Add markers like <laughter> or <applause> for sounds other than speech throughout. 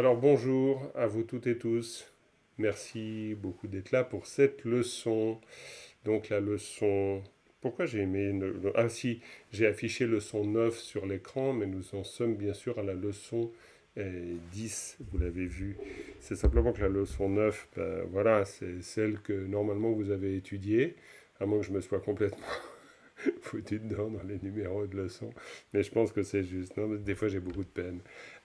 Alors bonjour à vous toutes et tous. Merci beaucoup d'être là pour cette leçon. Donc la leçon... Pourquoi j'ai aimé... Ah si, j'ai affiché leçon 9 sur l'écran, mais nous en sommes bien sûr à la leçon 10, eh, vous l'avez vu. C'est simplement que la leçon 9, ben, voilà, c'est celle que normalement vous avez étudiée, à moins que je me sois complètement <laughs> foutu dedans dans les numéros de leçons. Mais je pense que c'est juste. Non, des fois, j'ai beaucoup de peine.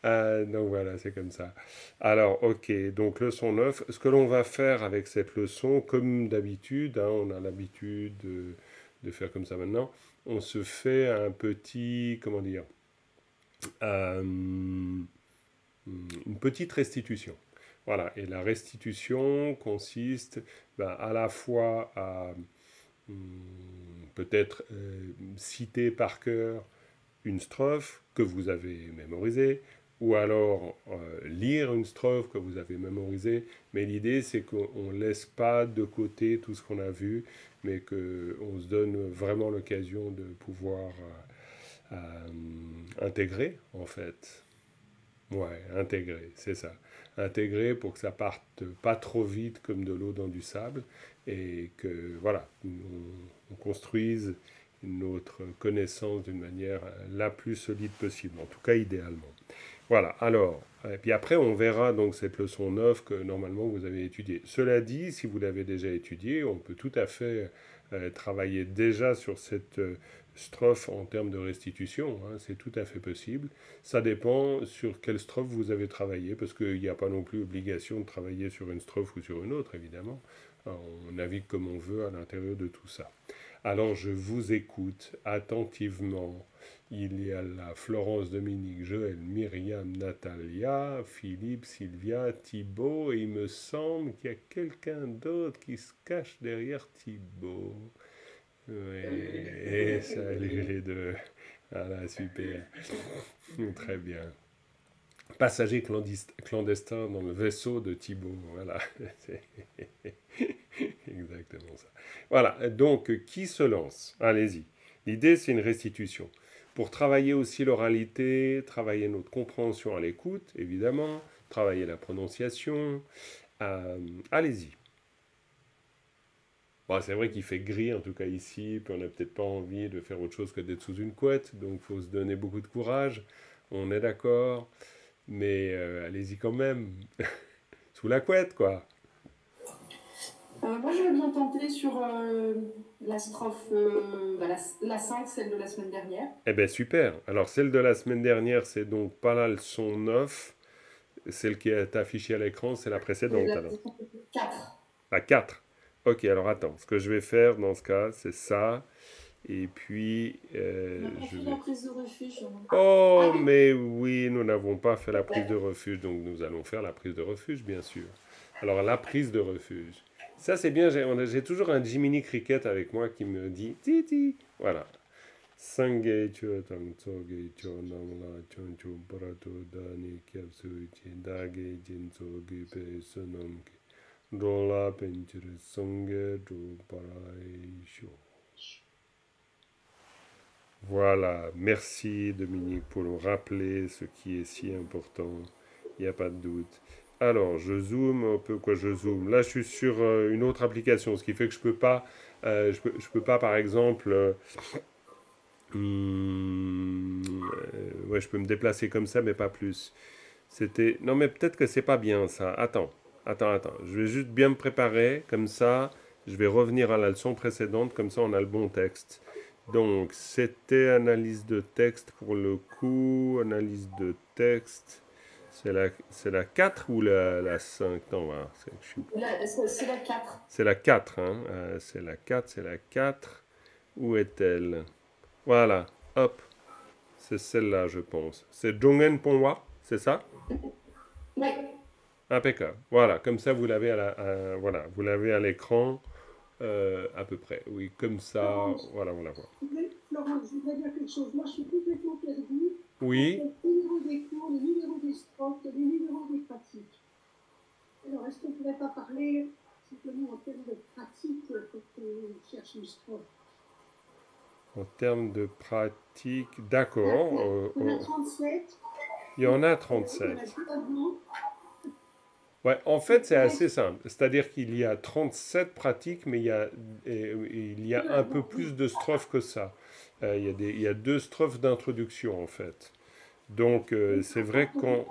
Euh, donc voilà, c'est comme ça. Alors, ok, donc leçon 9. Ce que l'on va faire avec cette leçon, comme d'habitude, hein, on a l'habitude de, de, faire comme ça maintenant, on se fait un petit, comment dire, euh, une petite restitution. Voilà, et la restitution consiste ben, à la fois à Hmm, peut-être euh, citer par cœur une strophe que vous avez mémorisée, ou alors euh, lire une strophe que vous avez mémorisée. Mais l'idée, c'est qu'on ne laisse pas de côté tout ce qu'on a vu, mais qu'on se donne vraiment l'occasion de pouvoir euh, intégrer, en fait. Ouais, intégrer, c'est ça. Intégrer pour que ça parte pas trop vite comme de l'eau dans du sable, et que voilà, on, construise notre connaissance d'une manière la plus solide possible, en tout cas idéalement. Voilà, alors, et puis après on verra donc cette leçon 9 que normalement vous avez étudiée. Cela dit, si vous l'avez déjà étudiée, on peut tout à fait euh, travailler déjà sur cette euh, strophe en termes de restitution, hein, c'est tout à fait possible. Ça dépend sur quelle strophe vous avez travaillé, parce qu'il n'y a pas non plus obligation de travailler sur une strophe ou sur une autre, évidemment. On navigue comme on veut à l'intérieur de tout ça. Alors je vous écoute attentivement. Il y a là Florence, Dominique, Joël, Myriam, Natalia, Philippe, Sylvia, Thibault, et il me semble qu'il y a quelqu'un d'autre qui se cache derrière Thibault. Oui, salut les deux. Voilà, super. Très bien. Passager clandestin dans le vaisseau de Thibault. Voilà. <laughs> Exactement ça. Voilà, donc qui se lance? Allez-y. L'idée, c'est une restitution. Pour travailler aussi l'oralité, travailler notre compréhension à l'écoute, évidemment, travailler la prononciation. Euh, allez-y. Bon, c'est vrai qu'il fait gris, en tout cas ici, puis on n'a peut-être pas envie de faire autre chose que d'être sous une couette, donc il faut se donner beaucoup de courage, on est d'accord, mais euh, allez-y quand même, <laughs> sous la couette, quoi. Euh, moi, je vais bien tenter sur euh, la strophe, euh, bah, la, 5, celle de la semaine dernière. Eh bien, super. Alors, celle de la semaine dernière, c'est donc pas la leçon 9. Celle qui est affichée à l'écran, c'est la précédente. La 4. La 4. Ok, alors attends. Ce que je vais faire dans ce cas, c'est ça. Et puis. Euh, je vais... la prise de refuge. Hein. Oh, mais oui, nous n'avons pas fait la prise de refuge, donc nous allons faire la prise de refuge, bien sûr. Alors, la prise de refuge. Ça, c'est bien. J'ai toujours un Jiminy Cricket avec moi qui me dit. Voilà. Voilà, merci Dominique pour nous rappeler ce qui est si important, il n'y a pas de doute. Alors, je zoome un peu, quoi, je zoome? Là, je suis sur euh, une autre application, ce qui fait que je peux pas, euh, je, peux, peux pas, par exemple, euh, hmm, ouais, je peux me déplacer comme ça, mais pas plus. C'était, non, mais peut-être que c'est pas bien ça. Attends, attends, attends. Je vais juste bien me préparer, comme ça. Je vais revenir à la leçon précédente, comme ça on a le bon texte. Donc, c'était analyse de texte pour le coup, analyse de texte. C'est la, c'est la 4 ou la, la 5 Non, c'est la 4. C'est la 4, hein. Euh, c'est la 4, c'est la 4. Où est-elle? Voilà, hop. C'est celle-là, je pense. C'est Jongen Ponwa, c'est ça? Oui. Impeccable. Voilà, comme ça, vous l'avez à, la, voilà, vous l'avez à l'écran euh, à peu près. Oui, comme ça, Florence, voilà, on la voit. Florence, je voudrais dire quelque chose. Moi, je suis complètement perdue. Oui. Les numéros des cours, les numéros des strophes, les numéros des pratiques. Alors, est-ce qu'on ne pourrait pas parler simplement en termes de pratique quand on cherche une strophe En termes de pratique, d'accord. Il y en a 37. Il y en a 37. Ouais, en fait, c'est assez simple. C'est-à-dire qu'il y a 37 pratiques, mais il y a, et- il y a un peu plus de strophes que ça. Euh, il, y a des, il y a deux strophes d'introduction, en fait. Donc, euh, c'est vrai qu'on...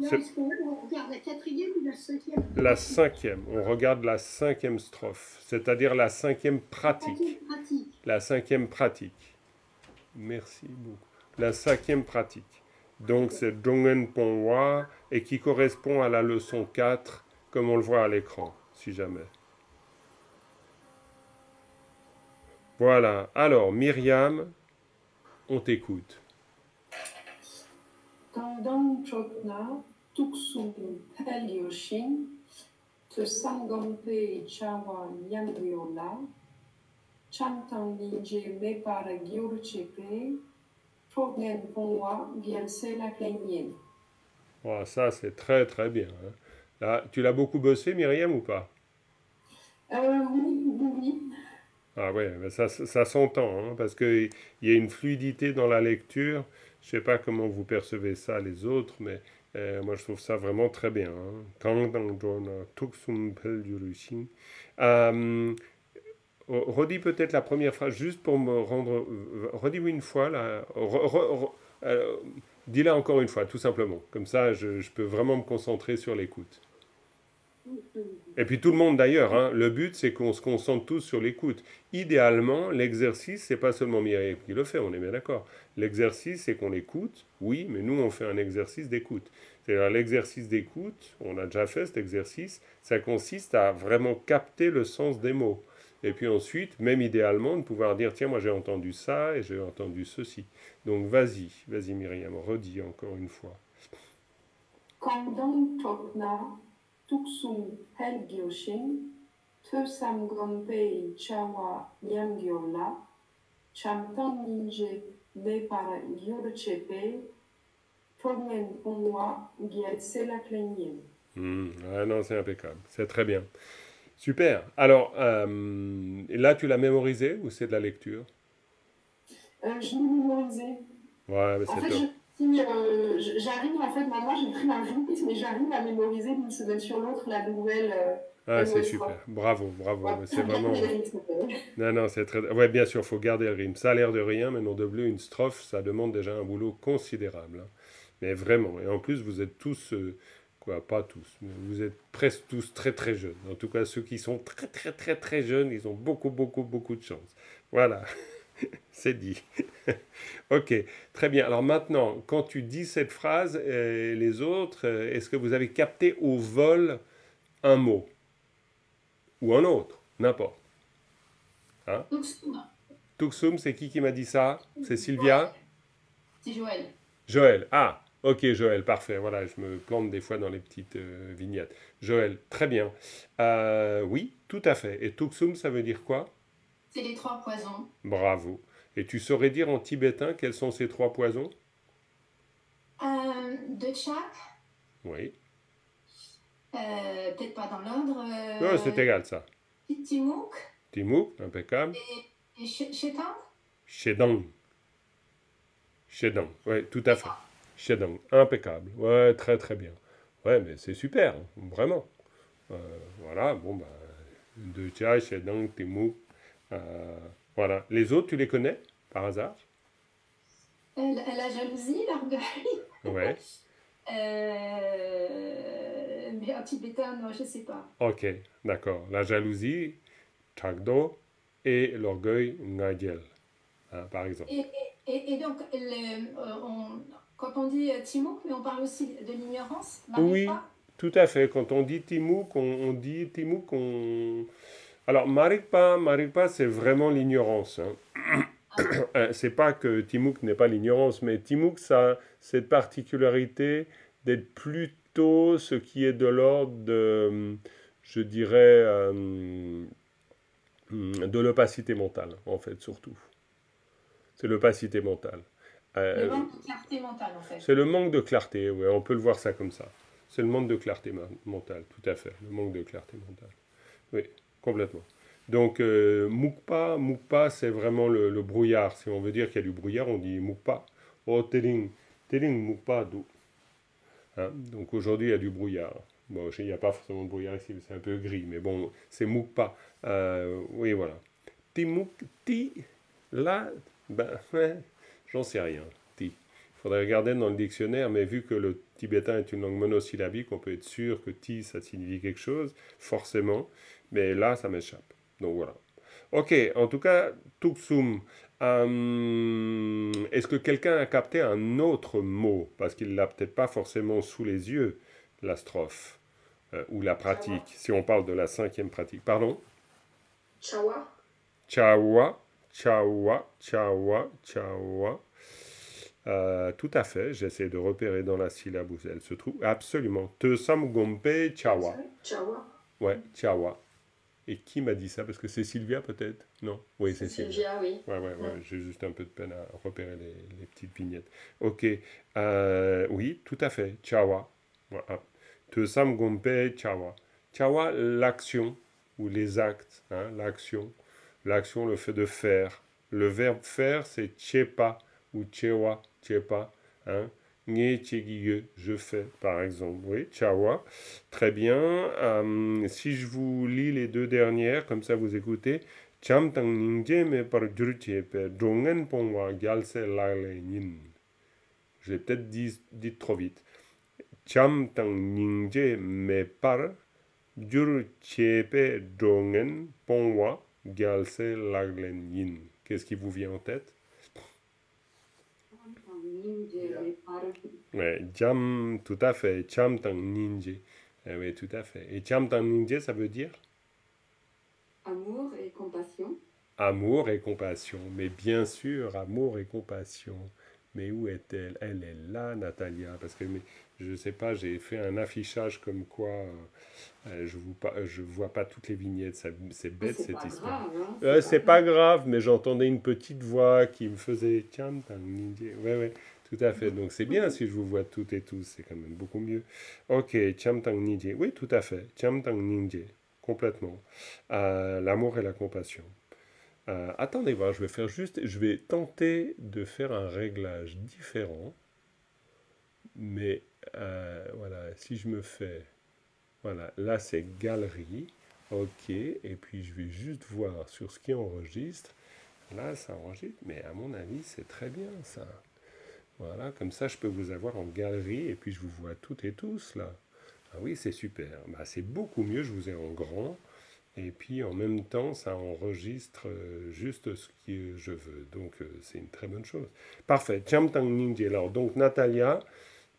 La quatrième ou la cinquième? La cinquième, on regarde la cinquième strophe, c'est-à-dire la cinquième pratique. La cinquième pratique. Merci beaucoup. La cinquième pratique. Donc c'est Dongen Pongwa et qui correspond à la leçon 4, comme on le voit à l'écran, si jamais. Voilà. Alors, Myriam, on t'écoute. Tandang chokna tuksum pelyoshin te sangampe chawa yangyola chantang nije me para gyurchepe prognen pongwa gyalse la kenyen. Voilà, ça, c'est très très bien. hein. Là, tu l'as beaucoup bossé, Myriam, ou pas? Euh, oui, oui. Ah ouais, mais ça, ça s'entend, hein, parce qu'il y a une fluidité dans la lecture. Je sais pas comment vous percevez ça les autres, mais euh, moi je trouve ça vraiment très bien. hein. Euh, re- redis peut-être la première phrase, juste pour me rendre... euh, Redis-moi une fois, là. Euh, Dis-la encore une fois, tout simplement. Comme ça, je peux vraiment me concentrer sur l'écoute. Et puis tout le monde d'ailleurs, hein, le but c'est qu'on se concentre tous sur l'écoute. Idéalement, l'exercice, c'est pas seulement Mireille qui le fait, on est bien d'accord. L'exercice, c'est qu'on écoute, oui, mais nous on fait un exercice d'écoute. C'est-à-dire l'exercice d'écoute, on a déjà fait cet exercice, ça consiste à vraiment capter le sens des mots. Et puis ensuite, même idéalement, de pouvoir dire, tiens, moi j'ai entendu ça et j'ai entendu ceci. Donc vas-y, vas-y Myriam, redis encore une fois. Tuksum pelyoshin te sangampe chawa yangyola chantang nije me para gyurchepe prognen pongwa gyalse la kenyen. Hmm, ah non, c'est impeccable, c'est très bien. Super. Alors, euh, là, tu l'as mémorisé ou c'est de la lecture? Euh, je l'ai mémorisé. Ouais, c'est si, euh, j'arrive, en fait, maintenant j'ai pris un rythme, mais j'arrive à mémoriser d'une semaine sur l'autre la nouvelle. Euh, Ah, la c'est super. fois. Bravo, bravo. Ouais, C'est vraiment. <laughs> Non, non, c'est très. Ouais, bien sûr, faut garder le rythme. Ça a l'air de rien, mais non de bleu, une strophe, ça demande déjà un boulot considérable. hein. Mais vraiment. Et en plus, vous êtes tous. euh, Quoi, pas tous, mais vous êtes presque tous très très jeunes. En tout cas, ceux qui sont très très très très jeunes, ils ont beaucoup beaucoup beaucoup de chance. Voilà, <laughs> <laughs> c'est dit. <laughs> ok, très bien. Alors maintenant, quand tu dis cette phrase, euh, les autres, euh, est-ce que vous avez capté au vol un mot? Ou un autre N'importe. Tuxum, Tuxum, c'est qui qui m'a dit ça? C'est Sylvia? C'est Joël. Joël. Ah, ok, Joël, parfait. Voilà, je me plante des fois dans les petites euh, vignettes. Joël, très bien. Oui, tout à fait. Et Tuxum, ça veut dire quoi? C'est les trois poisons. Bravo. Et tu saurais dire en tibétain quels sont ces trois poisons? Euh, de chaque, Oui. euh, peut-être pas dans l'ordre. Euh, Non, c'est égal, ça. Timuk Timuk, impeccable. et Ch- Chétan? Shedang. Shedang, oui, tout à fait. Shedang, impeccable. Ouais, très très bien. Ouais, mais c'est super, hein, vraiment. Euh, voilà, bon, bah, de Chai, Shedang, Timuk. Euh, voilà. Les autres, tu les connais, par hasard? Euh, la, la jalousie, l'orgueil. Ouais. <laughs> Euh, mais en tibétain, non, je sais pas. Ok, d'accord. La jalousie, Chagdo, et l'orgueil, Ngagel, hein, par exemple. Et, et- et, donc, le- euh, on- quand on dit euh, Timuk, mais on parle aussi de l'ignorance. Oui. Marika Tout à fait. Quand on dit Timuk, on, on dit Timuk, on... Alors, Marikpa, Marikpa, c'est vraiment l'ignorance. hein. <coughs> Euh, c'est pas que Timuk n'est pas l'ignorance, mais Timuk, ça a cette particularité d'être plutôt ce qui est de l'ordre de, je dirais, euh, de l'opacité mentale, en fait, surtout. C'est l'opacité mentale. Euh, Le manque de clarté mentale, en fait. c'est le manque de clarté, ouais, on peut le voir ça comme ça. C'est le manque de clarté mentale, tout à fait. Le manque de clarté mentale. Oui, complètement. Donc, euh, Mukpa, Mukpa, c'est vraiment le, brouillard. Si on veut dire qu'il y a du brouillard, on dit Mukpa. Oh, Teling, Teling Mukpa, do. Hein, donc aujourd'hui, il y a du brouillard. Bon, il n'y a pas forcément de brouillard ici, c'est un peu gris, mais bon, c'est Moukpa. Euh, oui, voilà. Timouk, ti, là, ben, <laughs> j'en sais rien. Ti. Il faudrait regarder dans le dictionnaire, mais vu que le tibétain est une langue monosyllabique, on peut être sûr que ti, ça signifie quelque chose, forcément, mais là, ça m'échappe. Donc voilà. Ok, en tout cas, Tuksum, euh, est-ce que quelqu'un a capté un autre mot? Parce qu'il l'a peut-être pas forcément sous les yeux, la strophe, euh, ou la pratique, si on parle de la cinquième pratique. Pardon? Chawa. Chawa, chawa, chawa, chawa. Euh, tout à fait, j'essaie de repérer dans la syllabe où elle se trouve. Absolument. Te sam gompe chawa. Chawa. Ouais, chawa. Et qui m'a dit ça? Parce que c'est Sylvia peut-être? Non? Oui, c'est Sylvia. Sylvia, oui. Ouais, ouais, ouais. J'ai juste un peu de peine à repérer les, les petites vignettes. Ok. Euh, oui, tout à fait. Chawa. Te sam gompe chawa. Chawa, l'action ou les actes. Hein, l'action. L'action, le fait de faire. Le verbe faire, c'est chepa ou chewa, chepa. Hein. Nye chegiye, je fais, par exemple. Oui, chawa. Très bien. Euh, si je vous lis les deux dernières, comme ça vous écoutez. Cham tang ningje me par pe dongen pongwa gyalse lale nin. Je l'ai peut-être dit, dit trop vite. Cham tang ningje me par pe dongen pongwa gyalse lale nin. Qu'est-ce qui vous vient en tête? Ouais, jam, tout à fait. Cham tang ninje. Eh oui, tout à fait. Et cham tang ninje, ça veut dire? Amour et compassion. Amour et compassion. Mais bien sûr, amour et compassion. Mais où est-elle? Elle est là, Natalia. Parce que mais, je ne sais pas, j'ai fait un affichage comme quoi euh, je ne je vois pas toutes les vignettes. C'est bête C'est cette pas histoire. hein, Euh, c'est pas pas grave, mais j'entendais une petite voix qui me faisait Tiens, t'as ninja. Ouais, ouais, tout à fait. Donc c'est bien si je vous vois toutes et tous, c'est quand même beaucoup mieux. Ok, Cham Tang Ninja. Oui, tout à fait. Cham Tang Ninja. Complètement. Euh, L'amour et la compassion. Euh, attendez voir, je vais faire juste, je vais tenter de faire un réglage différent. Mais euh, voilà, si je me fais, voilà, là c'est galerie. Ok, et puis je vais juste voir sur ce qui enregistre. Là, ça enregistre, mais à mon avis, c'est très bien ça. Voilà, comme ça, je peux vous avoir en galerie et puis je vous vois toutes et tous là. Ah oui, c'est super. Bah, c'est beaucoup mieux, je vous ai en grand. Et puis en même temps, ça enregistre euh, juste ce que je veux. Donc euh, c'est une très bonne chose. Parfait. Cham Tang Ninja. Alors donc Natalia,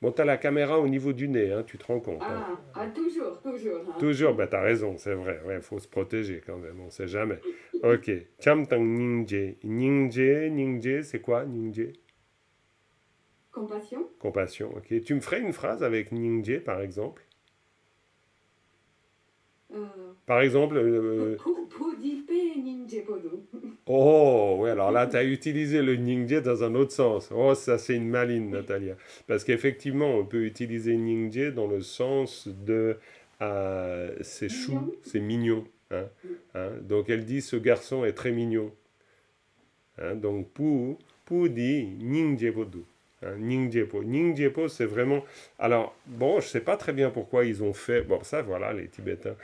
bon, tu as la caméra au niveau du nez, hein, tu te rends compte. hein. Ah, ah, toujours, toujours. hein. Toujours, bah t'as raison, c'est vrai. Ouais, faut se protéger quand même, on sait jamais. Ok. Cham Tang Ninja. Ninja, Ninja, c'est quoi Ninja Compassion. Compassion, ok. Tu me ferais une phrase avec Ninja, par exemple? Euh, Par exemple, euh, oh, ouais, alors là, tu as utilisé le Ninja dans un autre sens. Oh, ça, c'est une maline, Natalia. Parce qu'effectivement, on peut utiliser Ninja dans le sens de euh, c'est chou, c'est mignon. hein, hein. Donc, elle dit ce garçon est très mignon. Hein, donc, Pu, Pu dit Ninja Bodu. Hein, Ningjepo. Ningjepo, c'est vraiment. Alors, bon, je sais pas très bien pourquoi ils ont fait. Bon, ça, voilà, les Tibétains.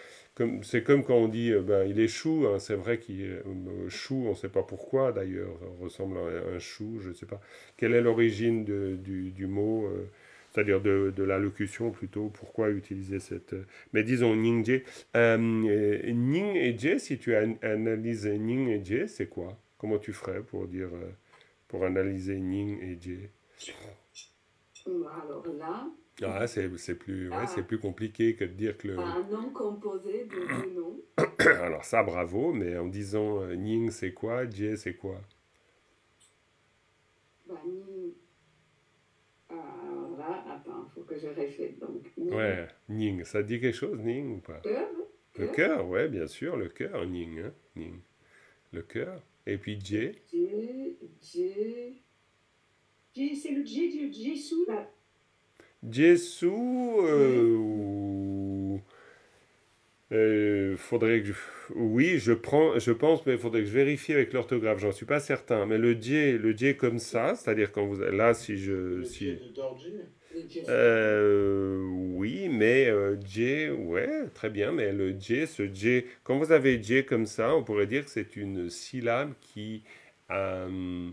C'est comme quand on dit, euh, ben, il est chou, hein, c'est vrai qu'il est euh, chou, on ne sait pas pourquoi d'ailleurs, il ressemble à un chou, je ne sais pas. Quelle est l'origine du, du mot, euh, c'est-à-dire de, de l'allocution plutôt, pourquoi utiliser cette. euh, mais disons Ningje. Euh, euh, Ning et Je, si tu an- analyses Ning et Je, c'est quoi? Comment tu ferais pour dire, euh, pour analyser Ning et Je Alors là, Ah, c'est, plus, ouais, Ah. c'est plus compliqué que de dire que le. un nom composé de deux <clears throat> noms. Alors ça, bravo, mais en disant euh, Ning, c'est quoi Jie, c'est quoi? Bah, ni... Alors là, attends, il faut que je réfléchisse. Donc, Ouais, Ning, ça dit quelque chose, Ning, ou pas? Cœur, Le cœur, ouais, bien sûr, le cœur, Ning, hein, Ning. Le cœur. Et puis Jie, J, J, J- C'est le J du Jésus. Jesu, euh, euh, faudrait que je... Oui, je prends, je pense, mais il faudrait que je vérifie avec l'orthographe, j'en suis pas certain. Mais le J, le J comme ça, c'est-à-dire quand vous... Là, si je... Le Si... de Euh, oui, mais euh, J, ouais, très bien, mais le J, ce J, quand vous avez J comme ça, on pourrait dire que c'est une syllabe qui euh,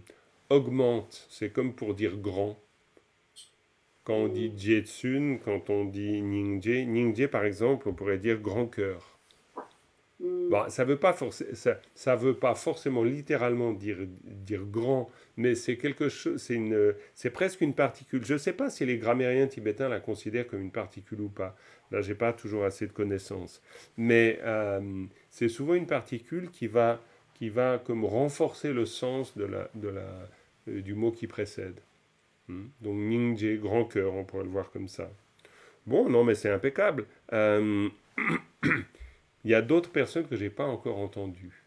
augmente. C'est comme pour dire grand. Quand on dit Jetsun, quand on dit Ningje, Ningje par exemple, on pourrait dire grand cœur. Bon, ça ne veut, pas ça, ça veut pas forcément littéralement dire, dire grand, mais c'est quelque chose, c'est presque une particule. Je ne sais pas si les grammairiens tibétains la considèrent comme une particule ou pas. Là, j'ai pas toujours assez de connaissances. Mais euh, c'est souvent une particule qui va, qui va comme renforcer le sens de la, de la, du mot qui précède. Hmm. Donc, Ningje, grand cœur, on pourrait le voir comme ça. Bon, non, mais c'est impeccable. Euh, <clears throat> Il y a d'autres personnes que j'ai pas encore entendues.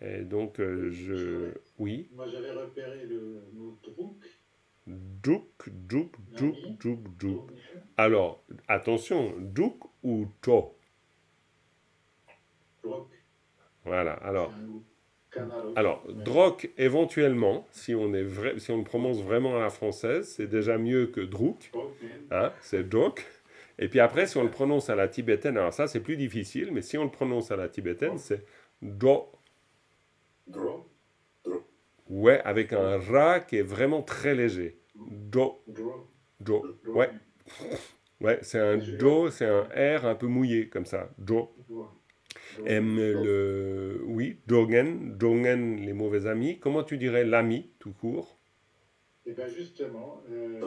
Et donc, euh, je... Oui. Moi, j'avais repéré le mot Druk. Djouk, djouk, djouk, djouk, djouk. Alors, attention, djouk ou cho Druk. Voilà. Alors, alors drok, éventuellement, si on, est vrai, si on le prononce vraiment à la française, c'est déjà mieux que. Druk, hein. C'est dok. Et puis après, si on le prononce à la tibétaine, alors ça, c'est plus difficile, mais si on le prononce à la tibétaine, c'est do. Druk. Ouais, avec un ra qui est vraiment très léger. Do, do. Ouais, ouais, c'est un do, c'est un R un peu mouillé comme ça. Do. M le oui, dogen, dogen les mauvais amis. Comment tu dirais l'ami tout court? Et bien justement, euh,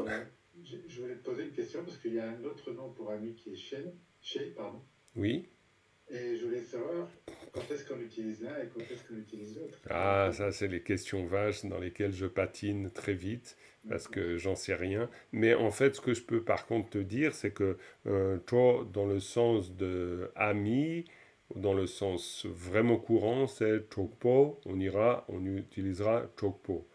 je, je voulais te poser une question parce qu'il y a un autre nom pour ami qui est Shen, Shay, pardon. Oui. Et je voulais savoir quand est-ce qu'on utilise l'un et quand est-ce qu'on utilise l'autre. Ah, ça c'est les questions vaches dans lesquelles je patine très vite parce que j'en sais rien. Mais en fait, ce que je peux par contre te dire, c'est que euh, cho dans le sens de ami, dans le sens vraiment courant, c'est chokpo. On ira, on utilisera chokpo.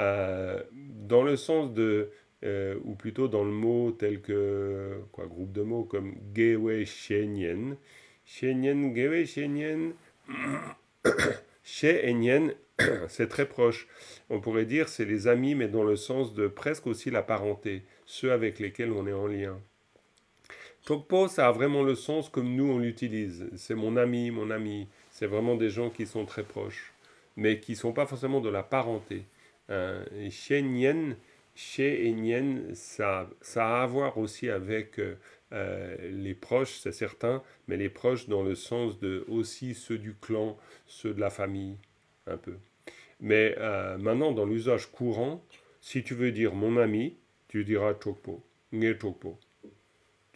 Euh, dans le sens de, euh, ou plutôt dans le mot tel que, quoi, groupe de mots comme gewe shenyen, shenyen, gewe shenyen, chez et nyen, c'est très proche. On pourrait dire c'est les amis, mais dans le sens de presque aussi la parenté, ceux avec lesquels on est en lien. Tokpo, ça a vraiment le sens comme nous on l'utilise. C'est mon ami, mon ami. C'est vraiment des gens qui sont très proches, mais qui ne sont pas forcément de la parenté. Euh, et chez Nyen, chez et Nyen, ça, ça a à voir aussi avec euh, euh, les proches, c'est certain, mais les proches dans le sens de aussi ceux du clan, ceux de la famille, un peu. Mais euh, maintenant, dans l'usage courant, si tu veux dire mon ami, tu diras Chokpo, Nge Chokpo.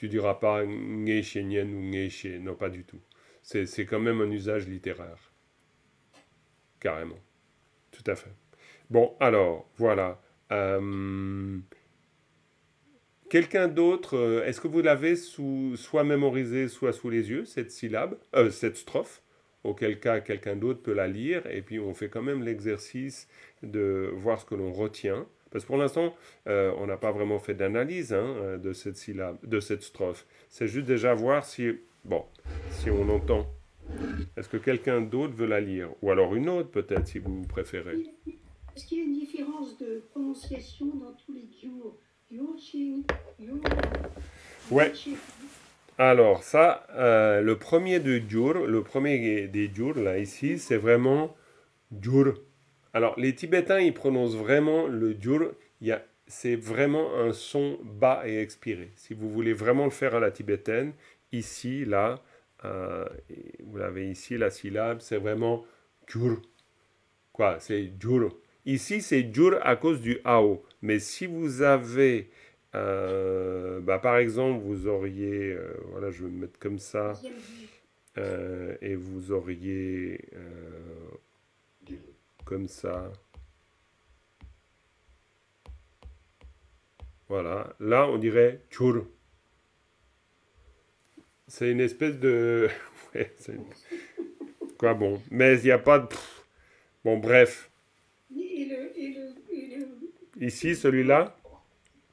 Tu diras pas Nge Shenyen ou Nge She, non pas du tout. C'est quand même un usage littéraire. Carrément. Tout à fait. Bon, alors, voilà. Euh, Quelqu'un d'autre, euh, est-ce que vous l'avez soit mémorisé, soit sous les yeux, cette syllabe, euh, cette strophe? Auquel cas, quelqu'un d'autre peut la lire, et puis on fait quand même l'exercice de voir ce que l'on retient. Parce que pour l'instant, euh, on n'a pas vraiment fait d'analyse hein, euh, de cette syllabe, de cette strophe. C'est juste déjà voir si, bon, si on entend. Est-ce que quelqu'un d'autre veut la lire? Ou alors une autre peut-être, si vous préférez. Est-ce qu'il y a une différence de prononciation dans tous les Gyur. Ouais. Alors ça, euh, le premier de Djur, le premier des Djur, là, ici, c'est vraiment Djur. Alors, les Tibétains, ils prononcent vraiment le a, c'est vraiment un son bas et expiré. Si vous voulez vraiment le faire à la tibétaine, ici, là, euh, vous l'avez ici, la syllabe, c'est vraiment Djur. Quoi, c'est Djur. Ici, c'est Djur à cause du AO. Mais si vous avez, euh, bah, par exemple, vous auriez, euh, voilà, je vais me mettre comme ça, et vous auriez comme ça. Voilà, là on dirait tchur. C'est une espèce de. <laughs> Ouais, c'est une- Quoi bon, mais il n'y a pas de. Bon, bref, Et le, et le, et le ici celui-là,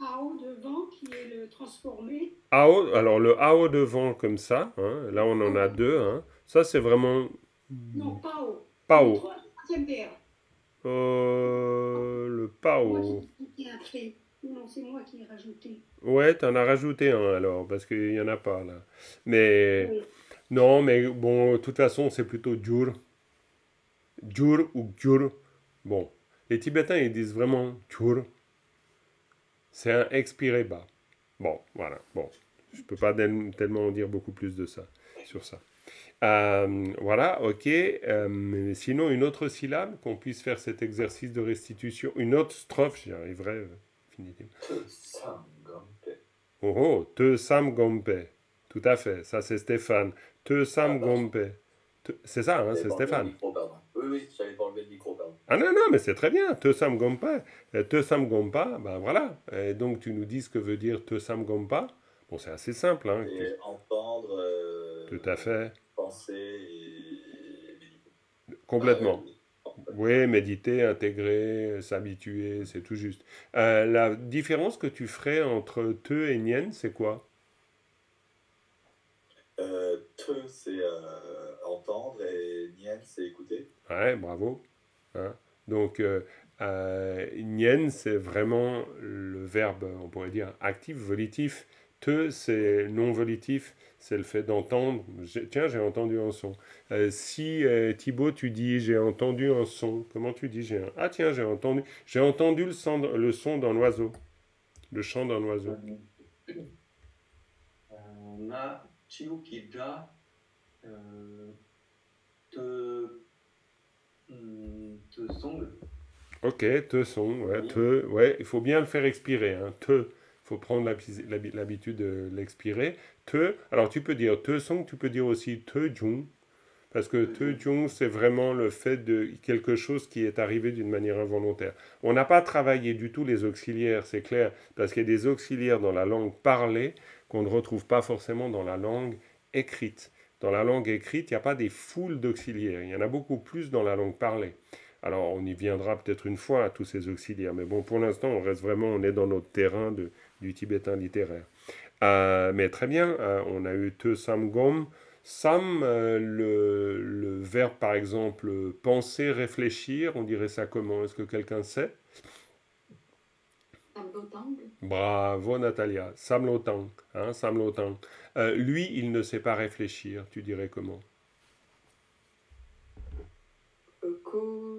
AO devant qui est le transformé. AO, alors le AO devant comme ça, hein, là on en a deux, hein, ça c'est vraiment Non, PAO. PAO. Euh, le PAO. Ou non, c'est moi qui ai rajouté. Ouais, t'en as rajouté un alors, parce qu'il n'y en a pas là. Mais Oui. non, mais bon, de toute façon, c'est plutôt dur. Dur ou gur. Bon, les Tibétains, ils disent vraiment dur. C'est un expiré bas. Bon, voilà. Bon, je peux pas tel- tellement en dire beaucoup plus de ça, sur ça. Euh, voilà, ok. Euh, sinon, une autre syllabe qu'on puisse faire cet exercice de restitution. Une autre strophe, j'y arriverai euh. Oh oh, te sam gompe. Tout à fait, ça c'est Stéphane. Te sam Ah, pardon. gompe. C'est ça, hein, c'est Stéphane. Oui, oui, j'avais pas enlevé le micro, pardon. Ah non, non, mais c'est très bien. Te sam gompa. Te sam gompa, ben voilà. Et donc tu nous dis ce que veut dire te sam gompa. Bon, c'est assez simple, hein. Et entendre, Tout à fait. Penser et méditer. Complètement. Ah, oui. Oui, méditer, intégrer, s'habituer, c'est tout juste. Euh, la différence que tu ferais entre te et nien, c'est quoi? Euh, te, c'est euh, entendre et nien, c'est écouter. Ouais, bravo. Hein. Donc, euh, nien, c'est vraiment le verbe, on pourrait dire, actif, volitif. Te, c'est non volitif, c'est le fait d'entendre. Tiens, j'ai entendu un son. Euh, si euh, Thibaut, tu dis j'ai entendu un son, comment tu dis j'ai un... Ah tiens, j'ai entendu, j'ai entendu le son, le son d'un oiseau, le chant d'un oiseau. na chiukida euh, te hmm, te song Ok, te son, ouais, te, ouais, il faut bien le faire expirer, hein, te, faut prendre l'habi- l'habi- l'habitude de l'expirer, te, alors tu peux dire te son, tu peux dire aussi te jung, parce que te jung, c'est vraiment le fait de quelque chose qui est arrivé d'une manière involontaire. On n'a pas travaillé du tout les auxiliaires, c'est clair, parce qu'il y a des auxiliaires dans la langue parlée qu'on ne retrouve pas forcément dans la langue écrite. Dans la langue écrite, il n'y a pas des foules d'auxiliaires, il y en a beaucoup plus dans la langue parlée. Alors, on y viendra peut-être une fois à tous ces auxiliaires, mais bon, pour l'instant, on reste vraiment, on est dans notre terrain de, du tibétain littéraire. Euh, mais très bien, euh, on a eu te sam gom. Sam, euh, le, le verbe par exemple penser, réfléchir, on dirait ça comment? Est-ce que quelqu'un sait? Samlotang. Bravo Natalia, Sam Lotang, hein, Sam Lotang. Euh, lui, il ne sait pas réfléchir, tu dirais comment? Ko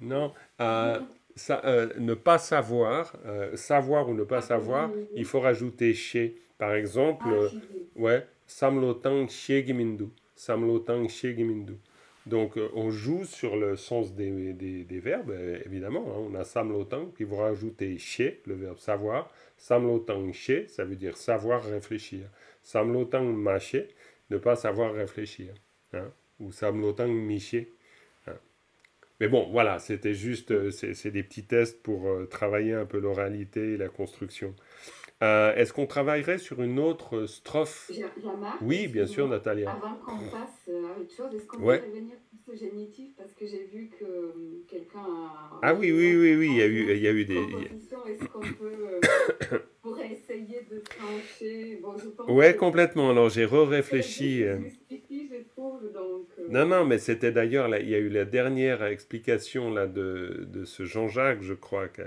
non. Euh, ça, euh, ne pas savoir, euh, savoir ou ne pas Ah, savoir, il faut rajouter chez. Par exemple, euh, ouais, samlotang shegimindu, samlotang shegimindu. Donc euh, on joue sur le sens des, des, des verbes, évidemment. hein. On a samlotang, puis vous rajoutez chez, le verbe savoir. Samlotang chez, ça veut dire savoir réfléchir. Samlotang maché, ne pas savoir réfléchir. hein. Ou samlotang miché. Mais bon, voilà, c'était juste, euh, c'est des petits tests pour euh, travailler un peu l'oralité et la construction. Euh, Est-ce qu'on travaillerait sur une autre strophe? Oui, bien sûr, Natalia. Avant qu'on <laughs> passe à autre chose, est-ce qu'on Ouais. peut revenir sur ce génitif Parce que j'ai vu que quelqu'un a. Ah oui, oui, oui, oui, il y a eu, il y a eu des... Est-ce qu'on peut. euh, <coughs> pourrait essayer de trancher? Bon, je pense Ouais, que- complètement. Alors j'ai re-réfléchi. Je trouve, donc. Euh, Non, non, mais c'était d'ailleurs, là, il y a eu la dernière explication là, de, de ce Jean-Jacques, je crois, que,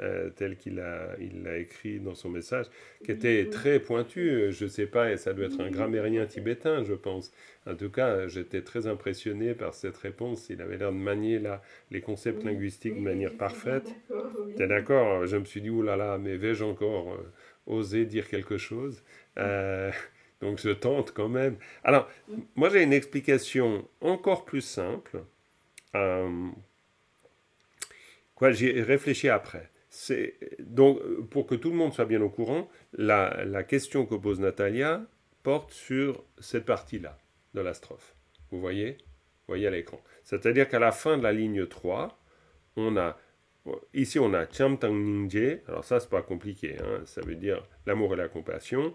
euh, tel qu'il a, il l'a écrit dans son message, qui était oui. très pointu. Je sais pas, et ça doit être un grammairien tibétain, je pense. En tout cas, j'étais très impressionné par cette réponse. Il avait l'air de manier là, les concepts oui, linguistiques de manière parfaite. <laughs> d'accord, oui. T'es d'accord? Je me suis dit, oulala, là là, mais vais-je encore euh, oser dire quelque chose? Euh, Donc je tente quand même. Alors, moi j'ai une explication encore plus simple. Euh, quoi, j'ai réfléchi après. Donc pour que tout le monde soit bien au courant, la, la question que pose Natalia porte sur cette partie-là de la strophe. Vous voyez? Vous voyez à l'écran. C'est-à-dire qu'à la fin de la ligne 3, on a Ici, on a Chamtang Ningje. Alors, ça, c'est pas compliqué. hein. Ça veut dire l'amour et la compassion.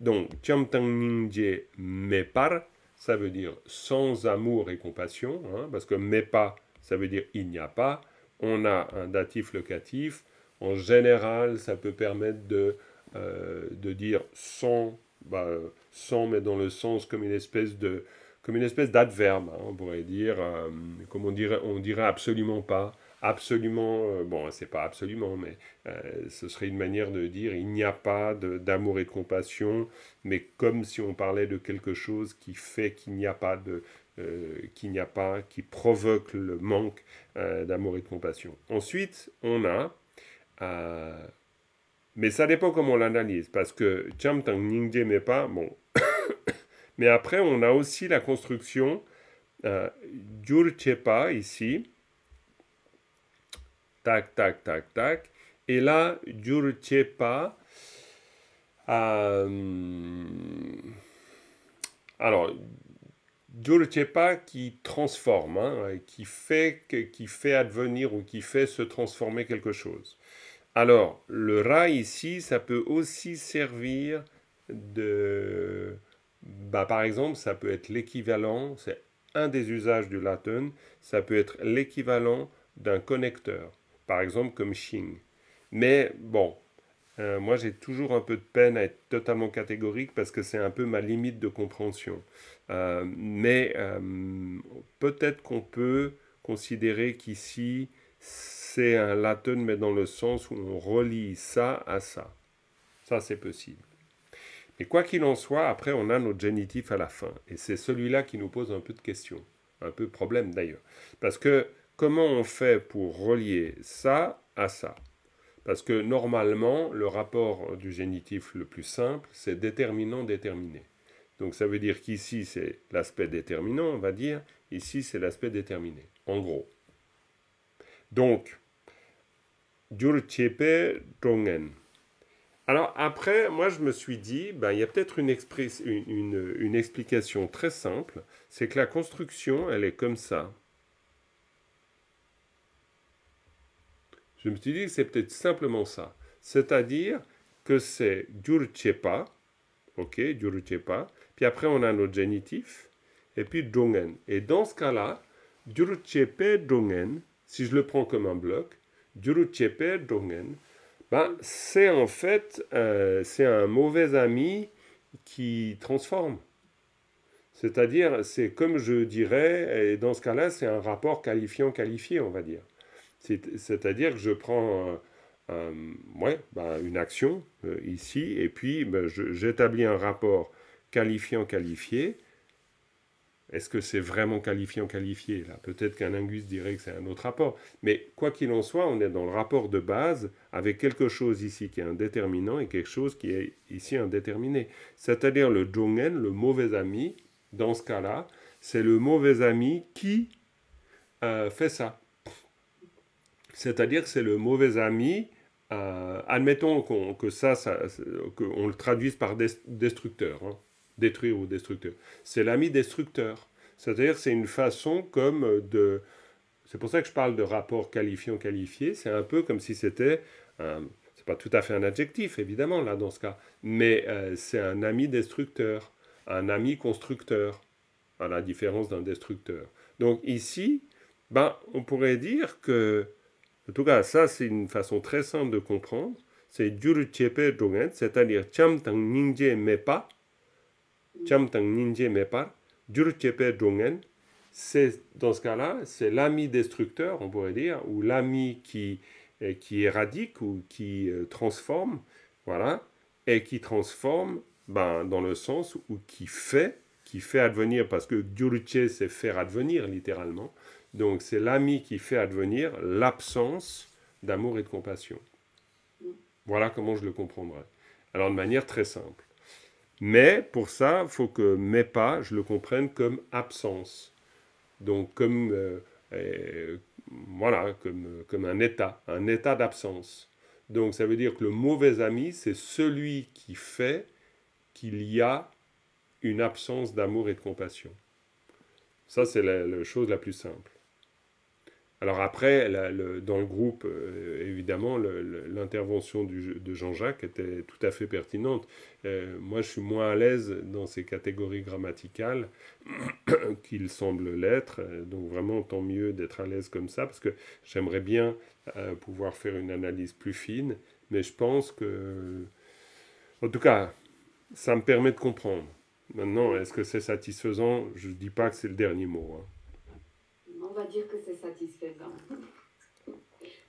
Donc, Chamtang Ningje Mepar, ça veut dire sans amour et compassion. hein, parce que Mepa, ça veut dire il n'y a pas. On a un datif locatif. En général, ça peut permettre de, euh, de dire sans, bah, sans, mais dans le sens comme une espèce de comme une espèce d'adverbe, hein, on pourrait dire, euh, comme on dirait absolument pas, absolument, euh, bon, c'est pas absolument, mais euh, ce serait une manière de dire il n'y a pas d'amour et de compassion, mais comme si on parlait de quelque chose qui fait qu'il n'y a pas de, qu'il n'y a pas, qui provoque le manque d'amour et de compassion. Ensuite, on a mais ça dépend comment on l'analyse, parce que Cham Tang pas, bon. <coughs> Mais après, on a aussi la construction euh, ici. Tac, tac, tac, tac. Et là, Chepa. Euh, alors, Chepa qui transforme, hein, qui, fait, qui fait advenir ou qui fait se transformer quelque chose. Alors, le ra ici, ça peut aussi servir de... Bah, par exemple, ça peut être l'équivalent, c'est un des usages du latin, ça peut être l'équivalent d'un connecteur, par exemple comme Xing. Mais bon, euh, moi j'ai toujours un peu de peine à être totalement catégorique parce que c'est un peu ma limite de compréhension. Euh, mais euh, peut-être qu'on peut considérer qu'ici c'est un latin, mais dans le sens où on relie ça à ça. Ça, c'est possible. Mais quoi qu'il en soit, après, on a notre génitif à la fin. Et c'est celui-là qui nous pose un peu de questions. Un peu problème d'ailleurs. Parce que comment on fait pour relier ça à ça? Parce que normalement, le rapport du génitif le plus simple, c'est déterminant-déterminé. Donc ça veut dire qu'ici, c'est l'aspect déterminant, on va dire. Ici, c'est l'aspect déterminé. En gros. Donc, alors après, moi je me suis dit, ben, il y a peut-être une, une, une, explication très simple, c'est que la construction, elle est comme ça. Je me suis dit, c'est peut-être simplement ça. C'est-à-dire que c'est Djurchepa, ok, Djurchepa, puis après on a notre génitif, et puis Dongen. Et dans ce cas-là, Djurchepe Dongen, si je le prends comme un bloc, Dongen, ben, c'est en fait euh, c'est un mauvais ami qui transforme. C'est-à-dire, c'est comme je dirais, et dans ce cas-là, c'est un rapport qualifiant-qualifié, on va dire. C'est-à-dire que je prends ouais, ben, une action euh, ici, et puis ben, j'établis un rapport qualifiant-qualifié, est-ce que c'est vraiment qualifiant qualifié? Là Peut-être qu'un linguiste dirait que c'est un autre rapport. Mais quoi qu'il en soit, on est dans le rapport de base avec quelque chose ici qui est un déterminant et quelque chose qui est ici indéterminé. C'est-à-dire le jongen, le mauvais ami, dans ce cas-là, c'est le mauvais ami qui euh, fait ça. C'est-à-dire que c'est le mauvais ami, euh, admettons que ça, ça qu'on le traduise par destructeur. Hein détruire ou destructeur. C'est l'ami destructeur. C'est-à-dire c'est une façon comme de... C'est pour ça que je parle de rapport qualifiant-qualifié. C'est un peu comme si c'était... C'est pas tout à fait un adjectif, évidemment, là, dans ce cas. Mais euh, c'est un ami destructeur, un ami constructeur, à la différence d'un destructeur. Donc ici, ben, on pourrait dire que... En tout cas, ça, c'est une façon très simple de comprendre. C'est Chepe Dongen, c'est-à-dire Cham Tang Ningje pas Cham Tang Ninje Mepar, Chepe Dongen, c'est dans ce cas-là, c'est l'ami destructeur, on pourrait dire, ou l'ami qui, euh, qui éradique ou qui euh, transforme, voilà, et qui transforme ben, dans le sens où qui fait, qui fait advenir, parce que Gyurche, c'est faire advenir littéralement. Donc c'est l'ami qui fait advenir l'absence d'amour et de compassion. Voilà comment je le comprendrais. Alors de manière très simple. Mais pour ça, il faut que mes pas, je le comprenne comme absence. Donc comme, euh, euh, voilà, comme, comme un état, un état d'absence. Donc ça veut dire que le mauvais ami, c'est celui qui fait qu'il y a une absence d'amour et de compassion. Ça, c'est la chose la plus simple. Alors après, dans le groupe, euh, évidemment, l'intervention de Jean-Jacques était tout à fait pertinente. Euh, moi, je suis moins à l'aise dans ces catégories grammaticales <clears throat> qu'il semble l'être. Donc vraiment, tant mieux d'être à l'aise comme ça, parce que j'aimerais bien euh, pouvoir faire une analyse plus fine. Mais je pense que, en tout cas, ça me permet de comprendre. Maintenant, est-ce que c'est satisfaisant? Je ne dis pas que c'est le dernier mot. hein. On va dire que c'est satisfaisant.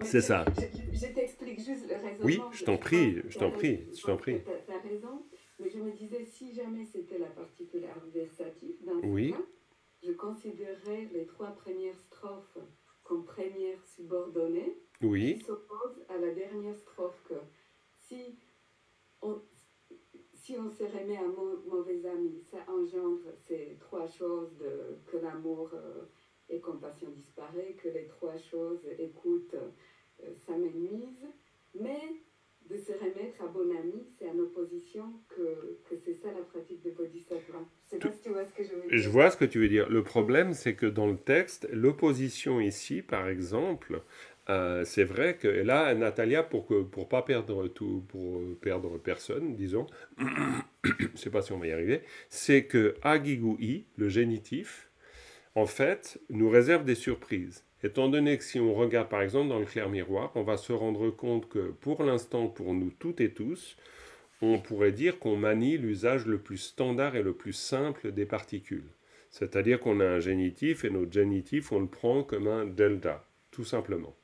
C'est ça. Je, je t'explique juste le raisonnement. Oui, je t'en prie, je t'en prie, je t'en prie. T'as t'as raison, mais je me disais, si jamais c'était la particule adversative, dans ce Oui. cas, je considérerais les trois premières strophes comme premières subordonnées Oui, qui s'opposent à la dernière strophe que si on, si on se remet à mau- mauvais ami, ça engendre ces trois choses de, que l'amour euh, et compassion disparaît, que les trois choses, écoute, euh, ça m'énuise, mais de se remettre à bon ami, c'est en opposition que, que c'est ça la pratique de Bodhisattva. Je sais pas si tu vois ce que je veux dire. je vois ce que tu veux dire. Le problème, c'est que dans le texte, l'opposition ici, par exemple, euh, c'est vrai que là, Natalia, pour que pour pas perdre tout, pour perdre personne, disons, <coughs> je sais pas si on va y arriver, c'est que agigui, le génitif, en fait, nous réserve des surprises. Étant donné que si on regarde par exemple dans le clair miroir, on va se rendre compte que pour l'instant, pour nous toutes et tous, on pourrait dire qu'on manie l'usage le plus standard et le plus simple des particules. C'est-à-dire qu'on a un génitif et notre génitif, on le prend comme un delta, tout simplement.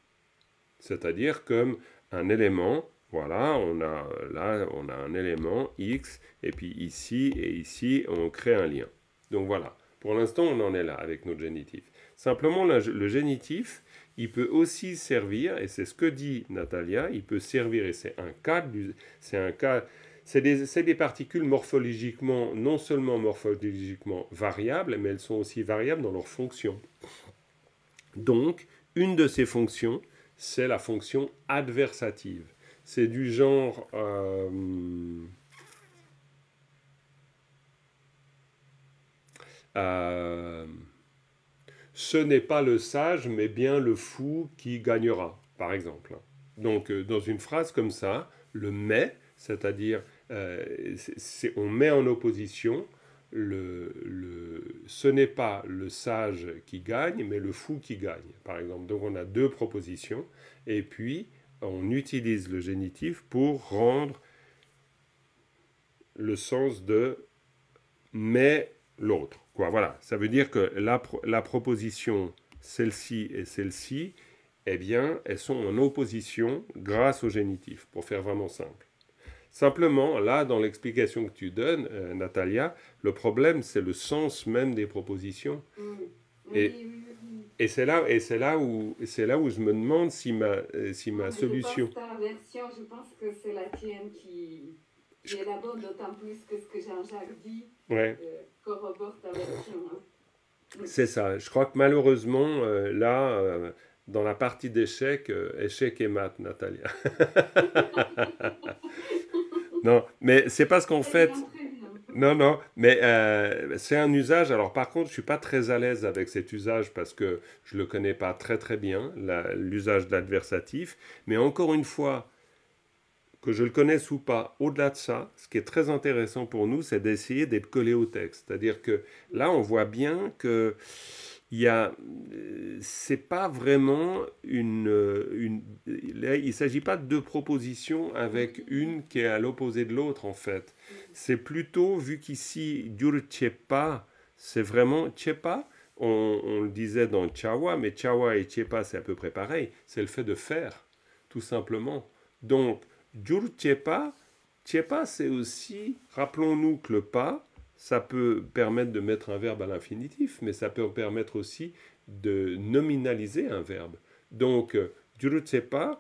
C'est-à-dire comme un élément, voilà, on a là, on a un élément X, et puis ici et ici, on crée un lien. Donc voilà, pour l'instant, on en est là avec notre génitif. Simplement, le, génitif, il peut aussi servir, et c'est ce que dit Natalia, il peut servir, et c'est un cas, c'est un cas, c'est des, des particules morphologiquement, non seulement morphologiquement variables, mais elles sont aussi variables dans leur fonction. Donc, une de ces fonctions, c'est la fonction adversative. C'est du genre... euh, euh, ce n'est pas le sage, mais bien le fou qui gagnera, par exemple. Donc, euh, dans une phrase comme ça, le mais, c'est-à-dire, euh, on met en opposition le, le- ce n'est pas le sage qui gagne, mais le fou qui gagne, par exemple. Donc, on a deux propositions, et puis on utilise le génitif pour rendre le sens de mais l'autre. Quoi, voilà. Ça veut dire que la, pro- la proposition celle-ci et celle-ci, eh bien, elles sont en opposition grâce au génitif, pour faire vraiment simple. Simplement, là, dans l'explication que tu donnes, euh, Natalia, le problème, c'est le sens même des propositions. Mm. Et- Oui, oui, oui. Et c'est là, et c'est là où, c'est là où je me demande si ma, euh, si ma je solution. pense ta version, je pense que c'est la tienne qui, la bonne, d'autant plus que ce que Jean-Jacques dit Ouais. euh, corrobore ta version. hein. C'est ça. Je crois que malheureusement, euh, là, euh, dans la partie d'échecs, échec et maths, Natalia. <laughs> non, mais c'est parce qu'en fait, bien. non, non, mais euh, c'est un usage. Alors par contre, je suis pas très à l'aise avec cet usage parce que je le connais pas très très bien, l'usage de l'adversatif. Mais encore une fois, que je le connaisse ou pas, au-delà de ça, ce qui est très intéressant pour nous, c'est d'essayer d'être collé au texte. C'est-à-dire que là, on voit bien que il c'est pas vraiment une, une là, il s'agit pas de deux propositions avec une qui est à l'opposé de l'autre en fait. C'est plutôt vu qu'ici Durchepa, c'est vraiment Chepa. On, on le disait dans Chawa, mais Chawa et Chepa c'est à peu près pareil. C'est le fait de faire, tout simplement. Donc Durchepa, Chepa c'est aussi, rappelons-nous que le pas, ça peut permettre de mettre un verbe à l'infinitif, mais ça peut permettre aussi de nominaliser un verbe. Donc, Durutsepa,